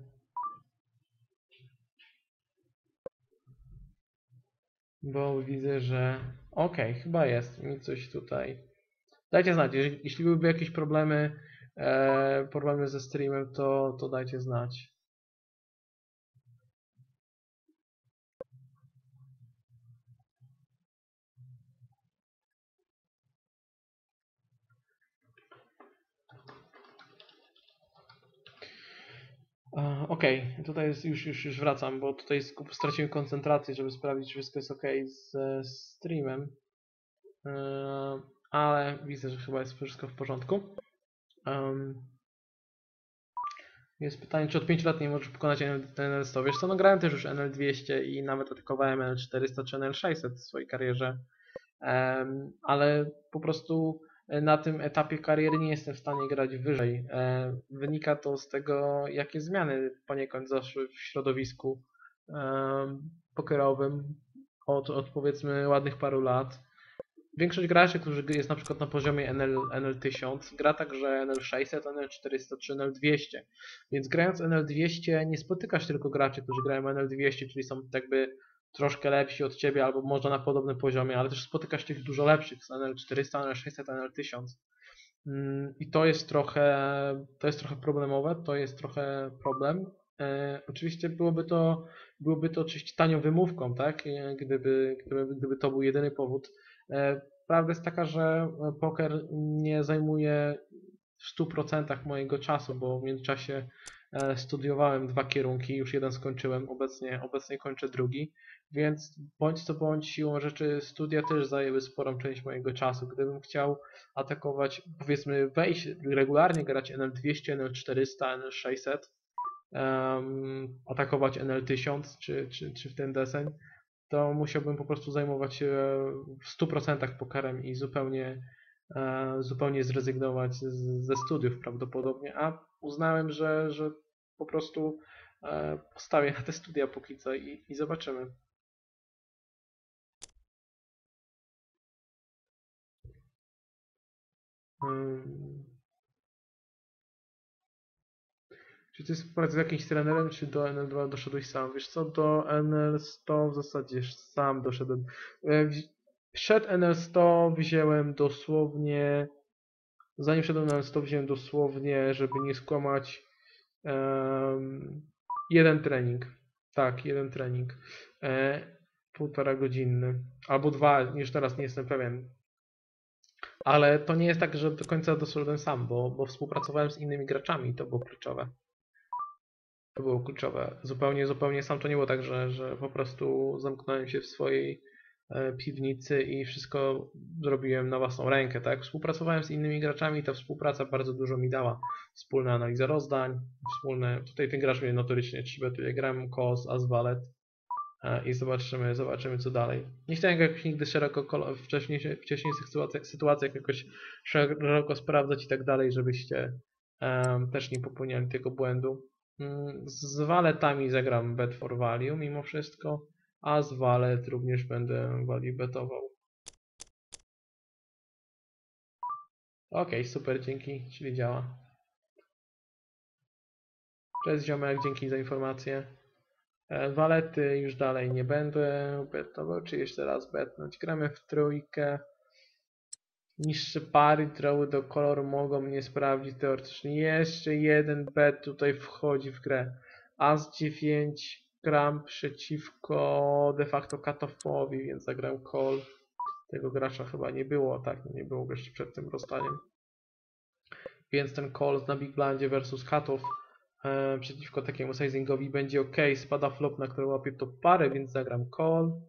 Bo widzę, że okej, chyba jest mi coś tutaj. Dajcie znać, jeśli, jeśli byłyby jakieś problemy, e, problemy ze streamem, to, to dajcie znać. Ok, tutaj jest, już, już, już wracam, bo tutaj straciłem koncentrację, żeby sprawdzić, czy wszystko jest ok z, streamem. Yy, ale widzę, że chyba jest wszystko w porządku. Jest pytanie, czy od 5 lat nie możesz pokonać NL100. Wiesz co, no grałem też już NL200 i nawet atakowałem NL400 czy NL600 w swojej karierze. Ale po prostu na tym etapie kariery nie jestem w stanie grać wyżej. E, wynika to z tego, jakie zmiany poniekąd zaszły w środowisku e, pokerowym od, od powiedzmy ładnych paru lat. większość graczy, którzy jest na przykład na poziomie NL, NL1000, gra także NL600, NL400 czy NL200. Więc grając NL200 nie spotykasz tylko graczy, którzy grają NL200, czyli są jakby troszkę lepsi od ciebie albo może na podobnym poziomie, ale też spotykasz tych dużo lepszych z NL400, NL600, NL1000. I to jest trochę, to jest trochę problemowe, to jest trochę problem. E, oczywiście byłoby to, byłoby to oczywiście tanią wymówką, tak? E, gdyby, gdyby, gdyby to był jedyny powód. E, prawda jest taka, że poker nie zajmuje w 100% mojego czasu, bo w międzyczasie studiowałem dwa kierunki, już jeden skończyłem, obecnie, obecnie kończę drugi, więc bądź co bądź siłą rzeczy studia też zajęły sporą część mojego czasu. Gdybym chciał atakować, powiedzmy wejść regularnie, grać NL200, NL400, NL600, um, atakować NL1000 czy, czy, czy w ten deseń, to musiałbym po prostu zajmować się w 100% pokerem i zupełnie, e, zupełnie zrezygnować ze studiów prawdopodobnie, a uznałem, że, że po prostu e, postawię na te studia póki co i, i zobaczymy. Hmm. Czy ty współpracujesz z jakimś trenerem, czy do NL2 doszedłeś sam? Wiesz co, do NL100 w zasadzie sam doszedłem. E, przed NL100 wziąłem dosłownie, zanim wszedłem na NL100 wziąłem dosłownie, żeby nie skłamać, jeden trening. Tak, jeden trening. E, półtora godzinny. Albo dwa, już teraz nie jestem pewien. Ale to nie jest tak, że do końca doszedłem sam, bo, bo współpracowałem z innymi graczami to było kluczowe. To było kluczowe. Zupełnie, zupełnie sam to nie było tak, że, że po prostu zamknąłem się w swojej piwnicy i wszystko zrobiłem na własną rękę, tak? Współpracowałem z innymi graczami, ta współpraca bardzo dużo mi dała. Wspólna analiza rozdań, wspólne, tutaj ten gracz mnie notorycznie trzybetuje, gram KOS, Aswalet e, i zobaczymy, zobaczymy co dalej. Nie chciałem jakoś nigdy szeroko, wcześniejszych sytuacjach, sytuacjach jakoś szeroko sprawdzać i tak dalej, żebyście um, też nie popełniali tego błędu. Mm, z waletami zagram bet for value mimo wszystko, a z walet również będę value betował. Ok, super, dzięki, czyli działa. Cześć ziomek, dzięki za informację. E, walety już dalej nie będę betował, czy jeszcze raz betnąć. Gramy w trójkę. Niższe pary trały do koloru mogą mnie sprawdzić teoretycznie. Jeszcze jeden bet tutaj wchodzi w grę. As 9 gram przeciwko de facto katofowi, więc zagram call. Tego gracza chyba nie było, tak? Nie było go jeszcze przed tym rozstaniem. Więc ten call na Big Blindzie versus Katow e, przeciwko takiemu sizingowi będzie ok. Spada flop, na który łapie to parę, więc zagram call.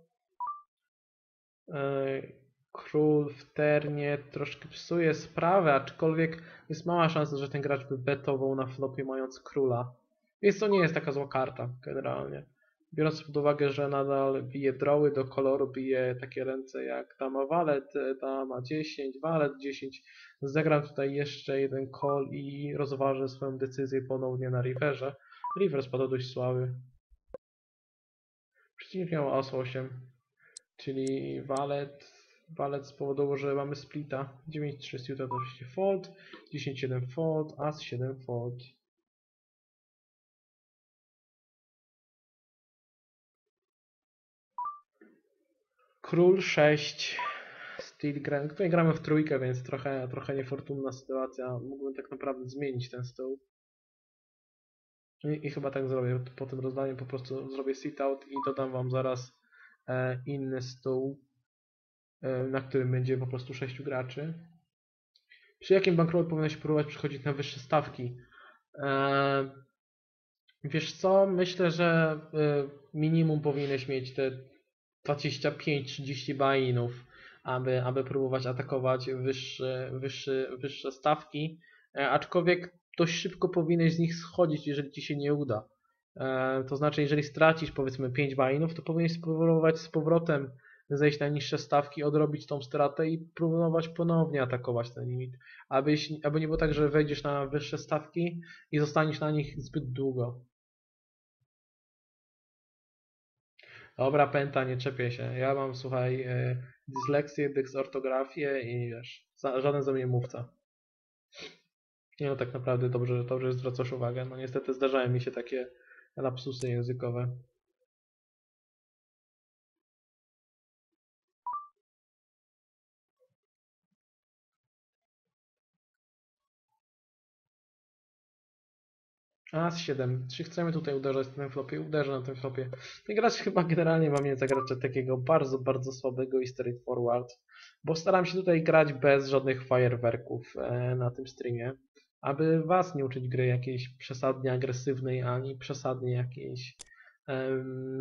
E, król w ternie troszkę psuje sprawę, aczkolwiek jest mała szansa, że ten gracz by betował na flopie mając króla. Więc to nie jest taka zła karta generalnie. Biorąc pod uwagę, że nadal bije droły do koloru, bije takie ręce jak dama walet, dama 10, walet 10. Zagram tutaj jeszcze jeden call i rozważę swoją decyzję ponownie na riverze. River spadł dość słaby. Przeciwnik miał as 8, czyli walet Walet spowodował, że mamy splita. 9-3 suita to oczywiście fold, 10-7 fold, as 7 fold. Król 6. Steel gra... Tutaj gramy w trójkę, więc trochę, trochę niefortunna sytuacja. Mógłbym tak naprawdę zmienić ten stół. I, I, chyba tak zrobię. Po tym rozdaniu po prostu zrobię sit out i dodam wam zaraz e, inny stół. E, na którym będzie po prostu 6 graczy. Przy jakim bankroll powinieneś próbować przychodzić na wyższe stawki? E, wiesz co, myślę, że e, minimum powinieneś mieć te 25-30 buy-inów, aby, aby próbować atakować wyższe, wyższe, wyższe stawki, aczkolwiek dość szybko powinieneś z nich schodzić, jeżeli Ci się nie uda. To znaczy, jeżeli stracisz powiedzmy 5 buy-inów, to powinieneś spróbować z powrotem zejść na niższe stawki, odrobić tą stratę i próbować ponownie atakować ten limit. Abyś, aby nie było tak, że wejdziesz na wyższe stawki i zostaniesz na nich zbyt długo. Dobra, pęta, nie czepię się. Ja mam, słuchaj, e, dysleksję, dyksortografię i wiesz, żaden ze mnie mówca. Nie no, tak naprawdę dobrze, dobrze zwracasz uwagę. No niestety zdarzają mi się takie lapsusy językowe. As 7. Czy chcemy tutaj uderzać na tym flopie? Uderzę na tym flopie. Ten gracz chyba generalnie ma mnie za takiego bardzo, bardzo słabego i straightforward, bo staram się tutaj grać bez żadnych fajerwerków e, na tym streamie, aby was nie uczyć gry jakiejś przesadnie agresywnej, ani przesadnie jakiejś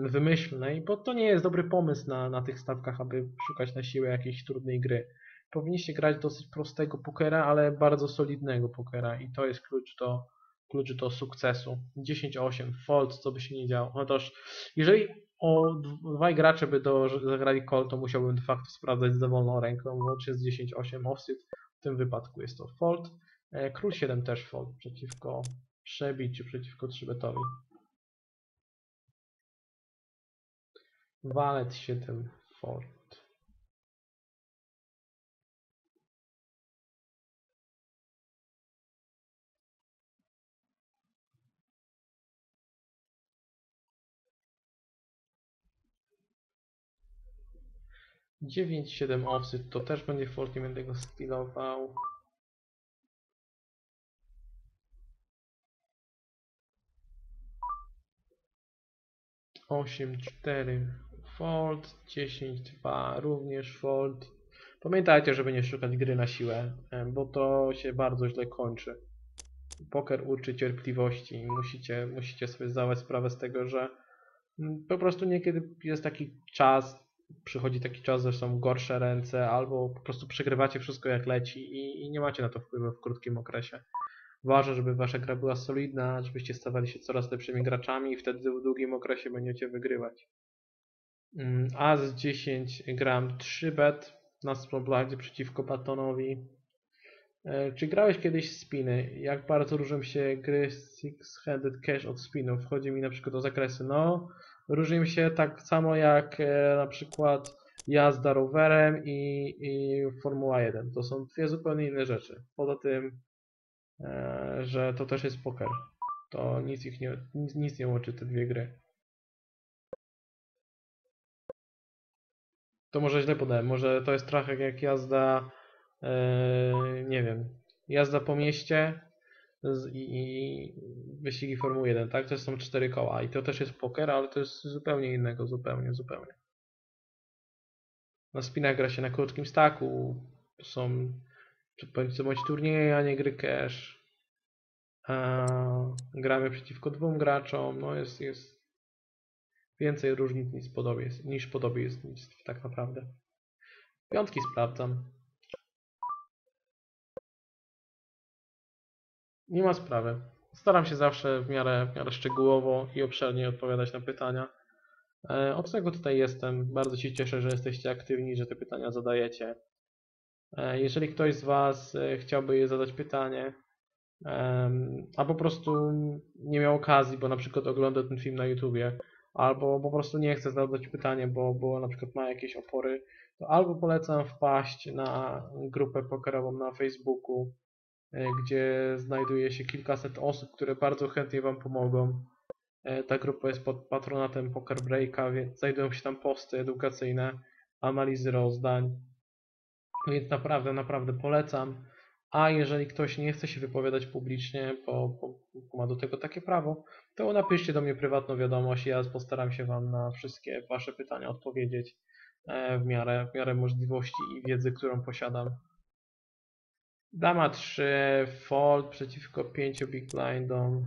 wymyślnej, bo to nie jest dobry pomysł na, na tych stawkach, aby szukać na siłę jakiejś trudnej gry. Powinniście grać dosyć prostego pokera, ale bardzo solidnego pokera i to jest klucz do klucz do sukcesu. 10-8, fold, co by się nie działo. No toż, jeżeli o dwaj gracze by do, zagrali call, to musiałbym de facto sprawdzać z dowolną ręką, łącznie z 10-8 offsuit. W tym wypadku jest to fold. E, Król 7 też fold przeciwko przebiciu, przeciwko 3-betowi. Walet 7 fold. Dziewięć, siedem offset to też będzie fold, nie będę go stylował. Osiem, cztery fold, dziesięć, dwa również fold. Pamiętajcie, żeby nie szukać gry na siłę, bo to się bardzo źle kończy. Poker uczy cierpliwości musicie, musicie sobie zdawać sprawę z tego, że mm, po prostu niekiedy jest taki czas, przychodzi taki czas, że są gorsze ręce, albo po prostu przegrywacie wszystko jak leci i, i nie macie na to wpływu w krótkim okresie. Ważne, żeby wasza gra była solidna, żebyście stawali się coraz lepszymi graczami i wtedy w długim okresie będziecie wygrywać. Mm, As 10 gram 3 bet na Spobladzie przeciwko Batonowi. E, Czy grałeś kiedyś spiny? Jak bardzo różnią się gry Six-Handed Cash od spinów? Chodzi mi na przykład o zakresy. No, różnią się tak samo jak e, na przykład jazda rowerem i, i Formuła 1. To są dwie zupełnie inne rzeczy. Poza tym, e, że to też jest poker. To nic ich nie, nic, nic nie łączy te dwie gry. To może źle podałem. Może to jest trochę jak jazda, e, nie wiem, jazda po mieście i, i wyścigi Formuły 1, tak? To są cztery koła i to też jest poker, ale to jest zupełnie innego, zupełnie, zupełnie. Na spinach gra się na krótkim staku, są bądź, turnieje, a nie gry cash. A, gramy przeciwko dwóm graczom, no jest, jest więcej różnic niż podobie jest, niż podobie jest nic, tak naprawdę. Piątki sprawdzam. Nie ma sprawy. Staram się zawsze w miarę, w miarę szczegółowo i obszernie odpowiadać na pytania. E, Od tego tutaj jestem. Bardzo się cieszę, że jesteście aktywni, że te pytania zadajecie. E, Jeżeli ktoś z Was e, chciałby je zadać pytanie, a po prostu nie miał okazji, bo na przykład ogląda ten film na YouTubie, albo po prostu nie chce zadać pytanie, bo, bo na przykład ma jakieś opory, to albo polecam wpaść na grupę pokerową na Facebooku, gdzie znajduje się kilkaset osób, które bardzo chętnie Wam pomogą. E, Ta grupa jest pod patronatem Poker Breaka, więc znajdują się tam posty edukacyjne, analizy rozdań. Więc naprawdę, naprawdę polecam. A jeżeli ktoś nie chce się wypowiadać publicznie, bo, bo, bo ma do tego takie prawo, to napiszcie do mnie prywatną wiadomość i ja postaram się Wam na wszystkie Wasze pytania odpowiedzieć e, w miarę, w miarę możliwości i wiedzy, którą posiadam. Dama 3, fold przeciwko 5 big blindom.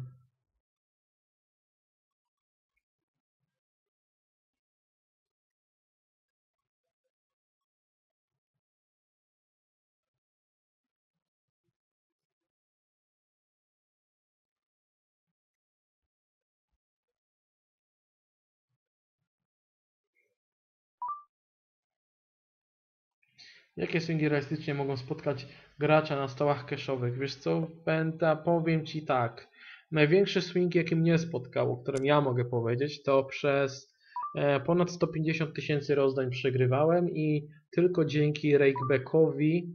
Jakie swingi realistycznie mogą spotkać gracza na stołach cashowych? Wiesz co, Penta, powiem Ci tak. Największy swing, jaki mnie spotkało, którym ja mogę powiedzieć, to przez e, ponad 150 tysięcy rozdań przegrywałem i tylko dzięki rakebackowi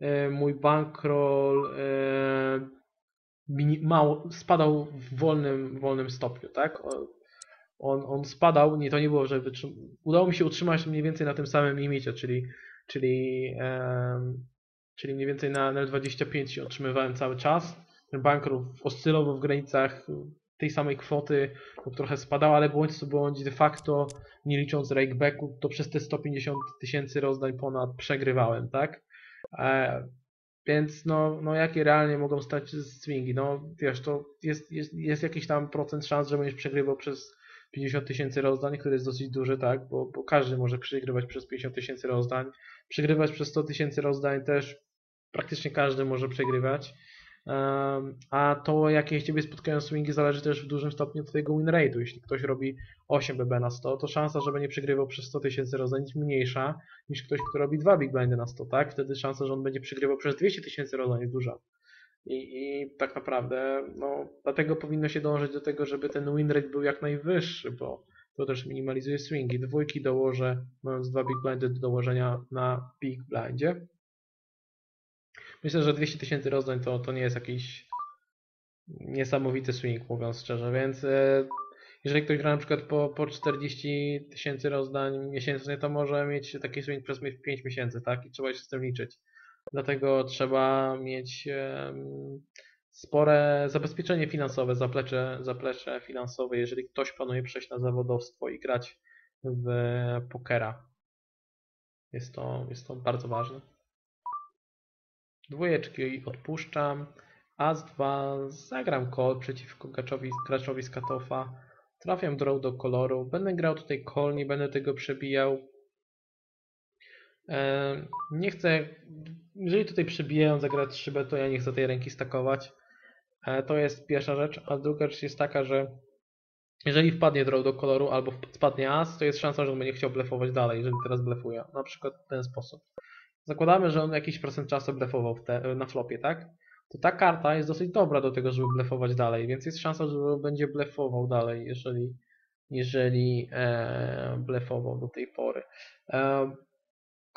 e, mój bankroll e, mało, spadał w wolnym, wolnym stopniu, tak? O- On, on spadał, nie to nie było, że udało mi się utrzymać mniej więcej na tym samym limicie, czyli, czyli, czyli mniej więcej na L25 się utrzymywałem cały czas. Ten bankroll oscylował w granicach tej samej kwoty, lub trochę spadał, ale bądź co bądź de facto, nie licząc rakebacku, to przez te 150 tysięcy rozdań ponad przegrywałem, tak? E, więc no, no jakie realnie mogą stać swingi? No wiesz, to jest, jest, jest jakiś tam procent szans, że będziesz przegrywał przez 50 tysięcy rozdań, który jest dosyć duży, tak? Bo, bo każdy może przegrywać przez 50 tysięcy rozdań. Przegrywać przez 100 tysięcy rozdań też praktycznie każdy może przegrywać. A to, jakie ciebie spotkają swingi, zależy też w dużym stopniu od twojego win rate'u. Jeśli ktoś robi 8 BB na 100, to szansa, że będzie przegrywał przez 100 tysięcy rozdań jest mniejsza niż ktoś, kto robi 2 big blindy na 100, tak? Wtedy szansa, że on będzie przegrywał przez 200 tysięcy rozdań jest duża. I, I tak naprawdę, no, dlatego powinno się dążyć do tego, żeby ten win rate był jak najwyższy, bo to też minimalizuje swingi. Dwójki dołożę, mając dwa big blindy do dołożenia na big blindzie. Myślę, że 200 tysięcy rozdań to, to nie jest jakiś niesamowity swing, mówiąc szczerze, więc e, jeżeli ktoś gra na przykład po, po 40 tysięcy rozdań miesięcznie, to może mieć taki swing przez 5 miesięcy, tak? I trzeba się z tym liczyć. Dlatego trzeba mieć spore zabezpieczenie finansowe, zaplecze, zaplecze finansowe, jeżeli ktoś planuje przejść na zawodowstwo i grać w pokera. Jest to, jest to bardzo ważne. Dwójeczki odpuszczam. As-2 zagram call przeciwko graczowi, graczowi z katofa. Trafiam draw do koloru. Będę grał tutaj call, nie będę tego przebijał. Em, Nie chcę, jeżeli tutaj przebijają zagrać szybę, to ja nie chcę tej ręki stakować. E, To jest pierwsza rzecz, a druga rzecz jest taka, że jeżeli wpadnie draw do koloru albo spadnie as, to jest szansa, że on będzie chciał blefować dalej, jeżeli teraz blefuje. Na przykład w ten sposób. Zakładamy, że on jakiś procent czasu blefował te, na flopie, tak? To ta karta jest dosyć dobra do tego, żeby blefować dalej, więc jest szansa, że będzie blefował dalej, jeżeli, jeżeli e, blefował do tej pory. E,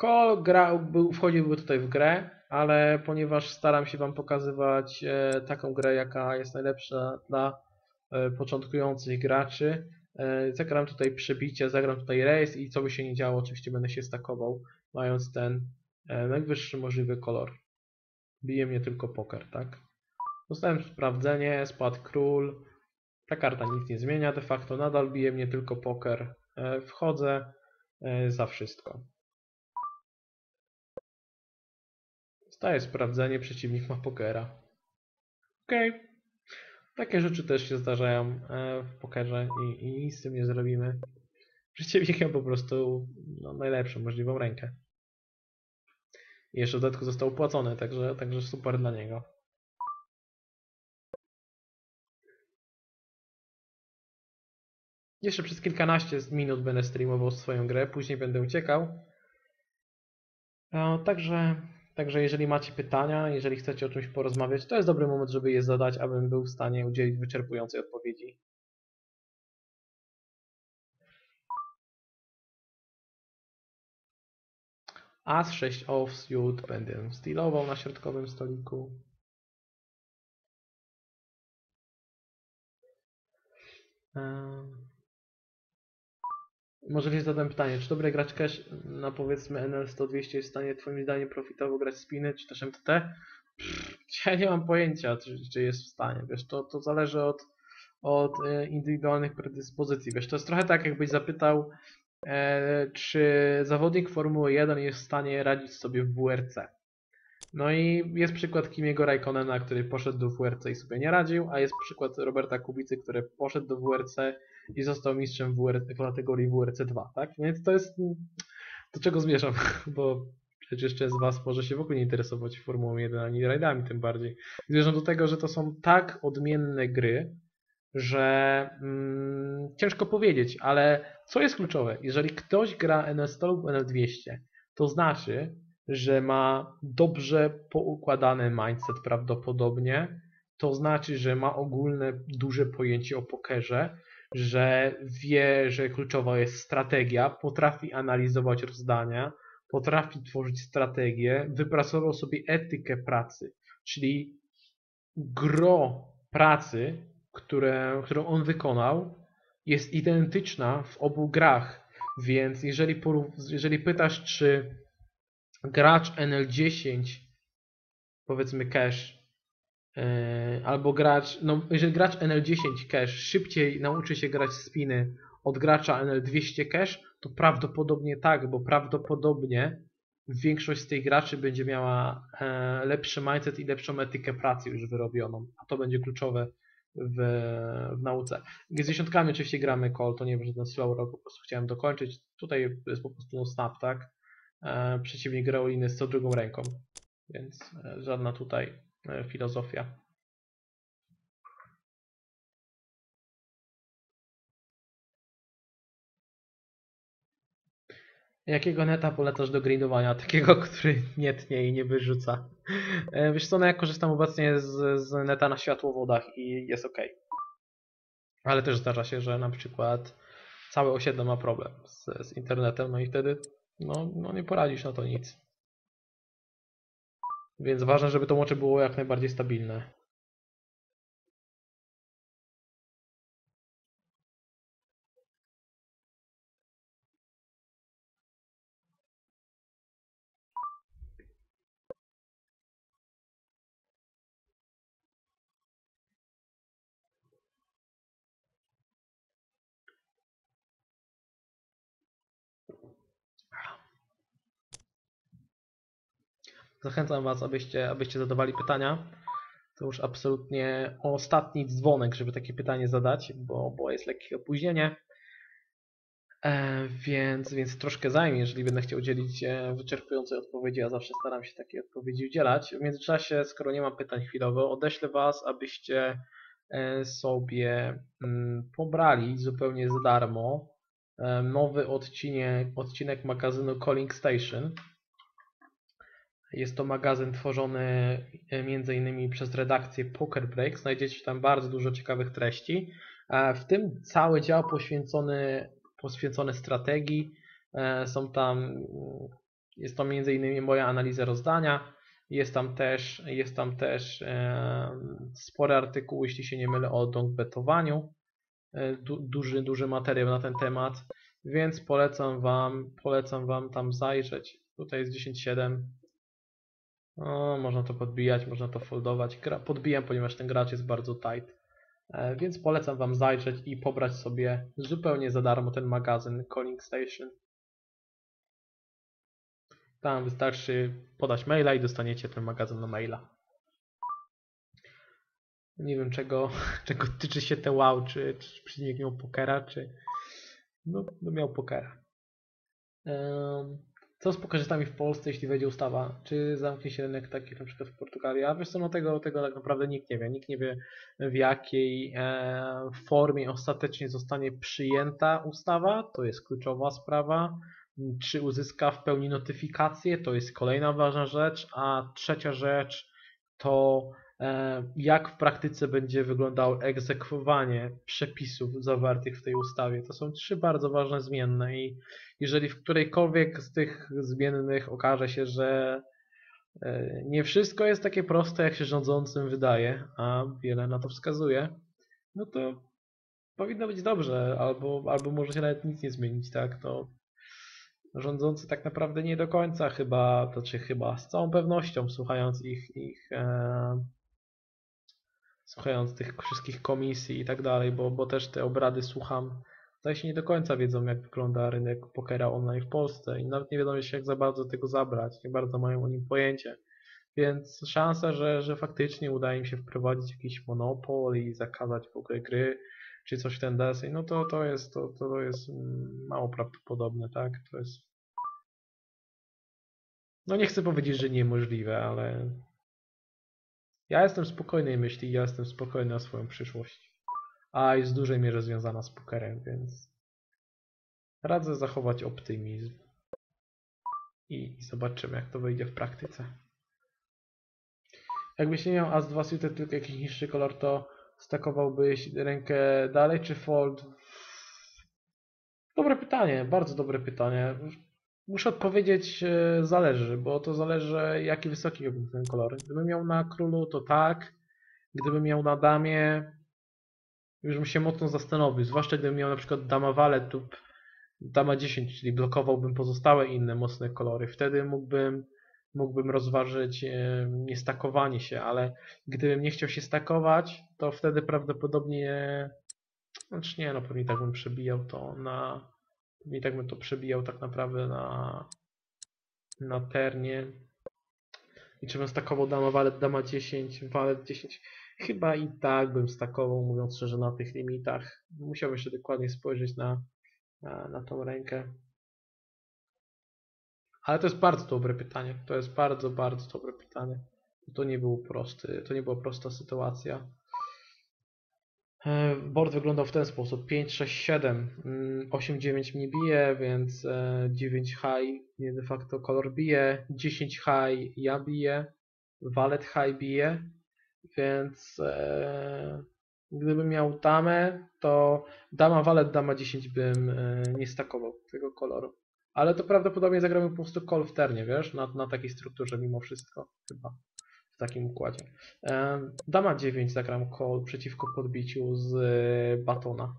Call gra, był, wchodziłby tutaj w grę, ale ponieważ staram się Wam pokazywać e, taką grę, jaka jest najlepsza dla e, początkujących graczy, e, zagram tutaj przebicie, zagram tutaj race i co by się nie działo, oczywiście będę się stakował, mając ten najwyższy możliwy kolor. Bije mnie tylko poker, tak? Dostałem sprawdzenie, spadł król. Ta karta nic nie zmienia, de facto nadal bije mnie tylko poker. Wchodzę za wszystko. Dostaję sprawdzenie, przeciwnik ma pokera. Okej. Takie rzeczy też się zdarzają e, w pokerze i, i nic z tym nie zrobimy. Przeciwnik miał po prostu no, najlepszą możliwą rękę. I jeszcze w dodatku został opłacony, także, także super dla niego. Jeszcze przez kilkanaście minut będę streamował swoją grę, później będę uciekał. E, Także, także jeżeli macie pytania, jeżeli chcecie o czymś porozmawiać, to jest dobry moment, żeby je zadać, abym był w stanie udzielić wyczerpującej odpowiedzi. As 6 offsuit będę stylował na środkowym stoliku. Em, Może wiesz, zadam pytanie, czy dobry gracz cash na powiedzmy NL 100-200 jest w stanie twoim zdaniem profitowo grać spiny, czy też MTT? Pff, Ja nie mam pojęcia, czy, czy jest w stanie, wiesz, to, to zależy od, od e, indywidualnych predyspozycji, wiesz, to jest trochę tak, jakbyś zapytał, e, czy zawodnik Formuły 1 jest w stanie radzić sobie w WRC. No i jest przykład Kimiego Raikkonena, który poszedł do WRC i sobie nie radził, a jest przykład Roberta Kubicy, który poszedł do WRC i został mistrzem WR, kategorii WRC 2, tak? Więc to jest do czego zmierzam, <laughs> bo przecież część z Was może się w ogóle nie interesować Formułą 1 ani rajdami tym bardziej. Zmierzam do tego, że to są tak odmienne gry, że mm, ciężko powiedzieć, ale co jest kluczowe? Jeżeli ktoś gra NL100 lub NL200, to znaczy, że ma dobrze poukładany mindset prawdopodobnie, to znaczy, że ma ogólne duże pojęcie o pokerze, że wie, że kluczowa jest strategia, potrafi analizować rozdania, potrafi tworzyć strategię, wypracował sobie etykę pracy, czyli gro pracy, które, którą on wykonał, jest identyczna w obu grach. Więc jeżeli, jeżeli pytasz, czy gracz NL10, powiedzmy cash, albo gracz, no jeżeli gracz NL10 cash szybciej nauczy się grać spiny od gracza NL200 cash, to prawdopodobnie tak, bo prawdopodobnie większość z tych graczy będzie miała e, lepszy mindset i lepszą etykę pracy już wyrobioną, a to będzie kluczowe w, w nauce. Z dziesiątkami oczywiście gramy call, to nie wiem, że ten slow rock, po prostu chciałem dokończyć. Tutaj jest po prostu no snap, tak? E, przeciwnik Greoliny z co drugą ręką, więc e, żadna tutaj e, filozofia. Jakiego neta polecasz do grindowania? Takiego, który nie tnie i nie wyrzuca. E, Wiesz co, no ja korzystam obecnie z, z neta na światłowodach i jest ok. Ale też zdarza się, że na przykład całe osiedle ma problem z, z internetem, no i wtedy no, no nie poradzisz na to nic. Więc ważne, żeby to łącze było jak najbardziej stabilne. Zachęcam Was, abyście, abyście zadawali pytania. To już absolutnie ostatni dzwonek, żeby takie pytanie zadać, bo, bo jest lekkie opóźnienie. E, więc, więc troszkę zajmie, jeżeli będę chciał udzielić wyczerpującej odpowiedzi, a zawsze staram się takiej odpowiedzi udzielać. W międzyczasie, skoro nie mam pytań chwilowo, odeślę Was, abyście e, sobie mm, pobrali zupełnie za darmo e, nowy odcinek, odcinek magazynu Calling Station. Jest to magazyn tworzony e, innymi przez redakcję Poker Break. Znajdziecie tam bardzo dużo ciekawych treści. E, W tym cały dział poświęcony, poświęcony strategii. E, Są tam, mm, jest tam innymi moja analiza rozdania. Jest tam też, jest tam też spory artykuł, jeśli się nie mylę, o dongbetowaniu. Du, duży, duży materiał na ten temat, więc polecam Wam, polecam Wam tam zajrzeć. Tutaj jest 10.7. O, można to podbijać, można to foldować. Gra, podbijam, ponieważ ten gracz jest bardzo tight. E, więc polecam Wam zajrzeć i pobrać sobie zupełnie za darmo ten magazyn Calling Station. Tam wystarczy podać maila i dostaniecie ten magazyn na maila. Nie wiem czego, <laughs> czego tyczy się te wow, czy, czy przeciwnik miał pokera, czy no, no miał pokera. Em, Co z pokerzystami w Polsce, jeśli wejdzie ustawa? Czy zamknie się rynek taki na przykład w Portugalii? A wiesz co, no tego, tego tak naprawdę nikt nie wie. Nikt nie wie w jakiej e, formie ostatecznie zostanie przyjęta ustawa. To jest kluczowa sprawa. Czy uzyska w pełni notyfikację? To jest kolejna ważna rzecz. A trzecia rzecz to jak w praktyce będzie wyglądało egzekwowanie przepisów zawartych w tej ustawie. To są trzy bardzo ważne zmienne i jeżeli w którejkolwiek z tych zmiennych okaże się, że e, nie wszystko jest takie proste, jak się rządzącym wydaje, a wiele na to wskazuje, no to powinno być dobrze, albo, albo może się nawet nic nie zmienić, tak? To rządzący tak naprawdę nie do końca chyba, to czy chyba z całą pewnością, słuchając ich, ich e, słuchając tych wszystkich komisji i tak dalej, bo, bo też te obrady słucham, zdaje się nie do końca wiedzą, jak wygląda rynek pokera online w Polsce i nawet nie wiedzą jeszcze, jak za bardzo tego zabrać, nie bardzo mają o nim pojęcie. Więc szansa, że, że faktycznie uda im się wprowadzić jakiś monopol i zakazać w ogóle gry, czy coś w ten deseń, no to, to jest, to, to jest mało prawdopodobne, tak? To jest no nie chcę powiedzieć, że niemożliwe, ale ja jestem spokojnej myśli, ja jestem spokojny o swoją przyszłość. A jest w dużej mierze związana z pokerem, więc radzę zachować optymizm. I, i zobaczymy, jak to wyjdzie w praktyce. Jakbyś nie miał As 2 suited, tylko jakiś niższy kolor, to Stakowałbyś rękę dalej czy fold? Dobre pytanie, bardzo dobre pytanie. Muszę odpowiedzieć, e, zależy, bo to zależy jaki wysoki był ten kolor. Gdybym miał na królu, to tak. Gdybym miał na damie, już bym się mocno zastanowił. Zwłaszcza gdybym miał na przykład dama walet lub dama 10, czyli blokowałbym pozostałe inne mocne kolory. Wtedy mógłbym, mógłbym rozważyć e, niestakowanie się, ale gdybym nie chciał się stakować, to wtedy prawdopodobnie, znaczy nie, no pewnie tak bym przebijał to na, pewnie tak bym to przebijał tak naprawdę na, na ternie. I czy bym stakował dama walet, dama 10, walet 10? Chyba i tak bym stakował, mówiąc szczerze, na tych limitach. Musiałbym jeszcze dokładnie spojrzeć na, na, na tą rękę. Ale to jest bardzo dobre pytanie. To jest bardzo, bardzo dobre pytanie. To nie był prosty, to nie była prosta sytuacja. E, Board wyglądał w ten sposób. 5, 6, 7. 8, 9 mnie bije, więc e, 9 high mnie de facto kolor bije. 10 high ja biję. Walet high bije. Więc e, gdybym miał damę, to dama walet, dama 10 bym e, nie stakował tego koloru. Ale to prawdopodobnie zagramy po prostu call w ternie, wiesz, na, na takiej strukturze mimo wszystko, chyba takim układzie. E, dama 9 zagram call przeciwko podbiciu z e, batona.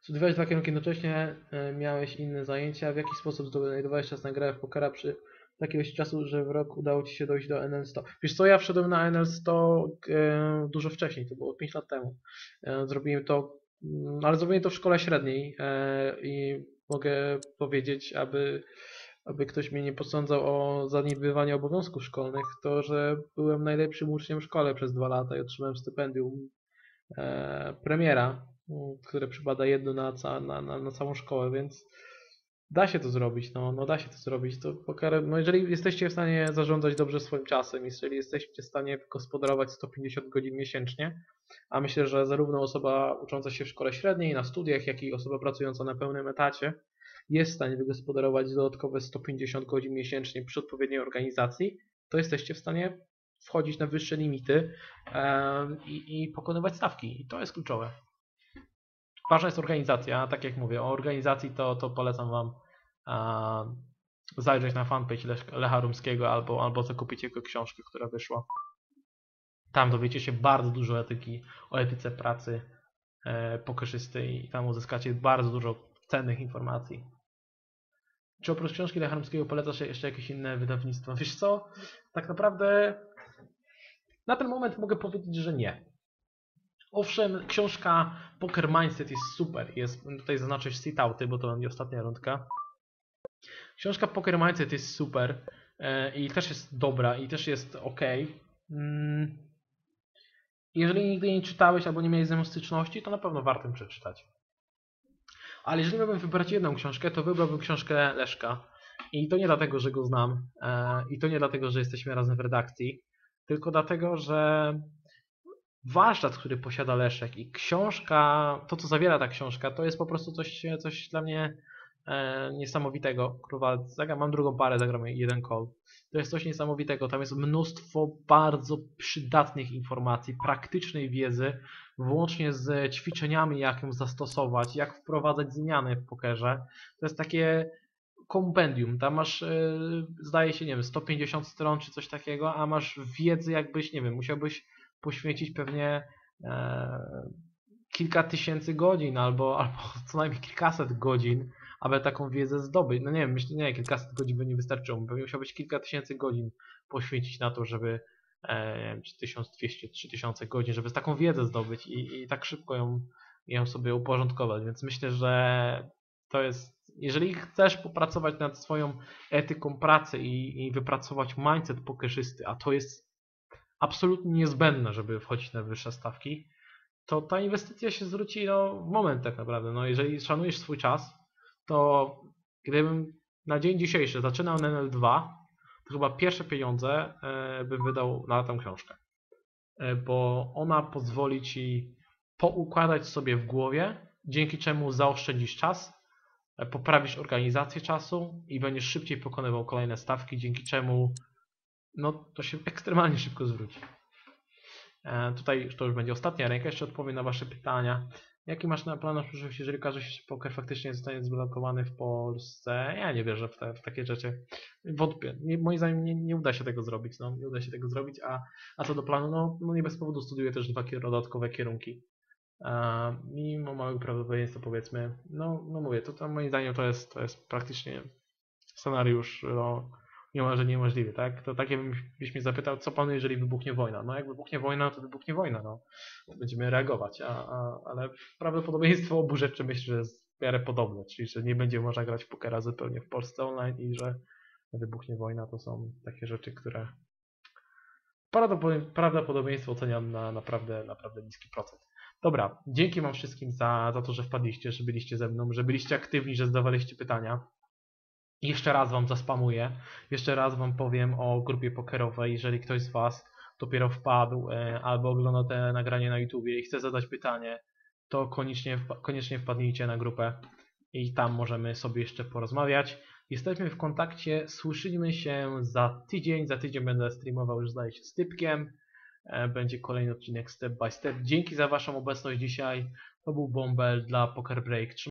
Studiowałeś dwa kierunki jednocześnie, e, miałeś inne zajęcia. W jaki sposób znajdowałeś czas na grę w pokera przy jakiegoś czasu, że w rok udało Ci się dojść do NL100? Wiesz co, ja wszedłem na NL100 e, dużo wcześniej, to było 5 lat temu. Zrobiłem to, mm, ale zrobiłem to w szkole średniej i mogę powiedzieć, aby, aby ktoś mnie nie posądzał o zaniedbywanie obowiązków szkolnych, to, że byłem najlepszym uczniem w szkole przez dwa lata i otrzymałem stypendium e, premiera, które przypada jedno na, ca, na, na, na całą szkołę, więc da się to zrobić, no, no da się to zrobić. To poker, no jeżeli jesteście w stanie zarządzać dobrze swoim czasem, jeżeli jesteście w stanie gospodarować 150 godzin miesięcznie, a myślę, że zarówno osoba ucząca się w szkole średniej, na studiach, jak i osoba pracująca na pełnym etacie jest w stanie wygospodarować dodatkowe 150 godzin miesięcznie przy odpowiedniej organizacji, to jesteście w stanie wchodzić na wyższe limity i, i pokonywać stawki. I to jest kluczowe. Ważna jest organizacja, tak jak mówię, o organizacji to, to polecam Wam zajrzeć na fanpage Lech, Lecha Rumskiego albo, albo zakupić jego książkę, która wyszła. Tam dowiecie się bardzo dużo etyki, o etyce pracy e, i tam uzyskacie bardzo dużo cennych informacji. Czy oprócz książki Lecha Rumskiego polecasz jeszcze jakieś inne wydawnictwo? Wiesz co, tak naprawdę na ten moment mogę powiedzieć, że nie. Owszem, książka Poker Mindset jest super. Jest, tutaj zaznaczę sit-outy, bo to będzie ostatnia rundka. Książka Poker Mindset jest super e, i też jest dobra i też jest ok. Mm. Jeżeli nigdy nie czytałeś albo nie miałeś ze styczności, to na pewno warto przeczytać. Ale jeżeli miałbym wybrać jedną książkę, to wybrałbym książkę Leszka. I to nie dlatego, że go znam e, i to nie dlatego, że jesteśmy razem w redakcji, tylko dlatego, że warsztat, który posiada Leszek i książka, to co zawiera ta książka, to jest po prostu coś, coś dla mnie e, niesamowitego. Kurwa, zagram, mam drugą parę, zagram jeden call. To jest coś niesamowitego. Tam jest mnóstwo bardzo przydatnych informacji, praktycznej wiedzy, włącznie z ćwiczeniami, jak ją zastosować, jak wprowadzać zmiany w pokerze. To jest takie kompendium. Tam masz, e, zdaje się, nie wiem, 150 stron czy coś takiego, a masz wiedzy, jakbyś, nie wiem, musiałbyś poświęcić pewnie e, kilka tysięcy godzin albo, albo co najmniej kilkaset godzin, aby taką wiedzę zdobyć. No nie wiem, myślę, nie, kilkaset godzin by nie wystarczyło. Pewnie musiałbyś kilka tysięcy godzin poświęcić na to, żeby e, 1200, 3000 godzin, żeby taką wiedzę zdobyć i, i tak szybko ją, ją sobie uporządkować. Więc myślę, że to jest jeżeli chcesz popracować nad swoją etyką pracy i, i wypracować mindset pokerzysty, a to jest absolutnie niezbędne, żeby wchodzić na wyższe stawki, to ta inwestycja się zwróci no, w moment tak naprawdę. No, jeżeli szanujesz swój czas, to gdybym na dzień dzisiejszy zaczynał na NL2, to chyba pierwsze pieniądze e, bym wydał na tę książkę. E, bo ona pozwoli Ci poukładać sobie w głowie, dzięki czemu zaoszczędzisz czas, e, poprawisz organizację czasu i będziesz szybciej pokonywał kolejne stawki, dzięki czemu no to się ekstremalnie szybko zwróci. Tutaj to już będzie ostatnia ręka, jeszcze odpowiem na Wasze pytania. Jaki masz na plan na przyszłość, jeżeli okaże się, poker faktycznie zostanie zblokowany w Polsce? Ja nie wierzę w, te, w takie rzeczy. Wątpię. Nie, moim zdaniem nie, nie uda się tego zrobić. No, nie uda się tego zrobić, a, a co do planu, no, no nie bez powodu studiuję też dwa dodatkowe kierunki. A, mimo małego prawdopodobieństwa powiedzmy, no, no mówię, to, to moim zdaniem to jest, to jest praktycznie scenariusz no, niemalże niemożliwy, tak? To tak jakbyś byś mnie zapytał, co planuje, jeżeli wybuchnie wojna? No jak wybuchnie wojna, to wybuchnie wojna, no. To będziemy reagować, a, a, ale prawdopodobieństwo obu rzeczy myślę, że jest w miarę podobne, czyli że nie będzie można grać pokera zupełnie w Polsce online i że wybuchnie wojna, to są takie rzeczy, które prawdopodobie- prawdopodobieństwo oceniam na naprawdę, naprawdę niski procent. Dobra, dzięki Wam wszystkim za, za to, że wpadliście, że byliście ze mną, że byliście aktywni, że zadawaliście pytania. Jeszcze raz Wam zaspamuję. Jeszcze raz Wam powiem o grupie pokerowej. Jeżeli ktoś z Was dopiero wpadł e, albo ogląda te nagranie na YouTubie i chce zadać pytanie, to koniecznie, koniecznie wpadnijcie na grupę i tam możemy sobie jeszcze porozmawiać. Jesteśmy w kontakcie, słyszymy się za tydzień. Za tydzień będę streamował już zdaje się z typkiem. E, Będzie kolejny odcinek step by step. Dzięki za Waszą obecność dzisiaj. To był Bombel dla Poker Break.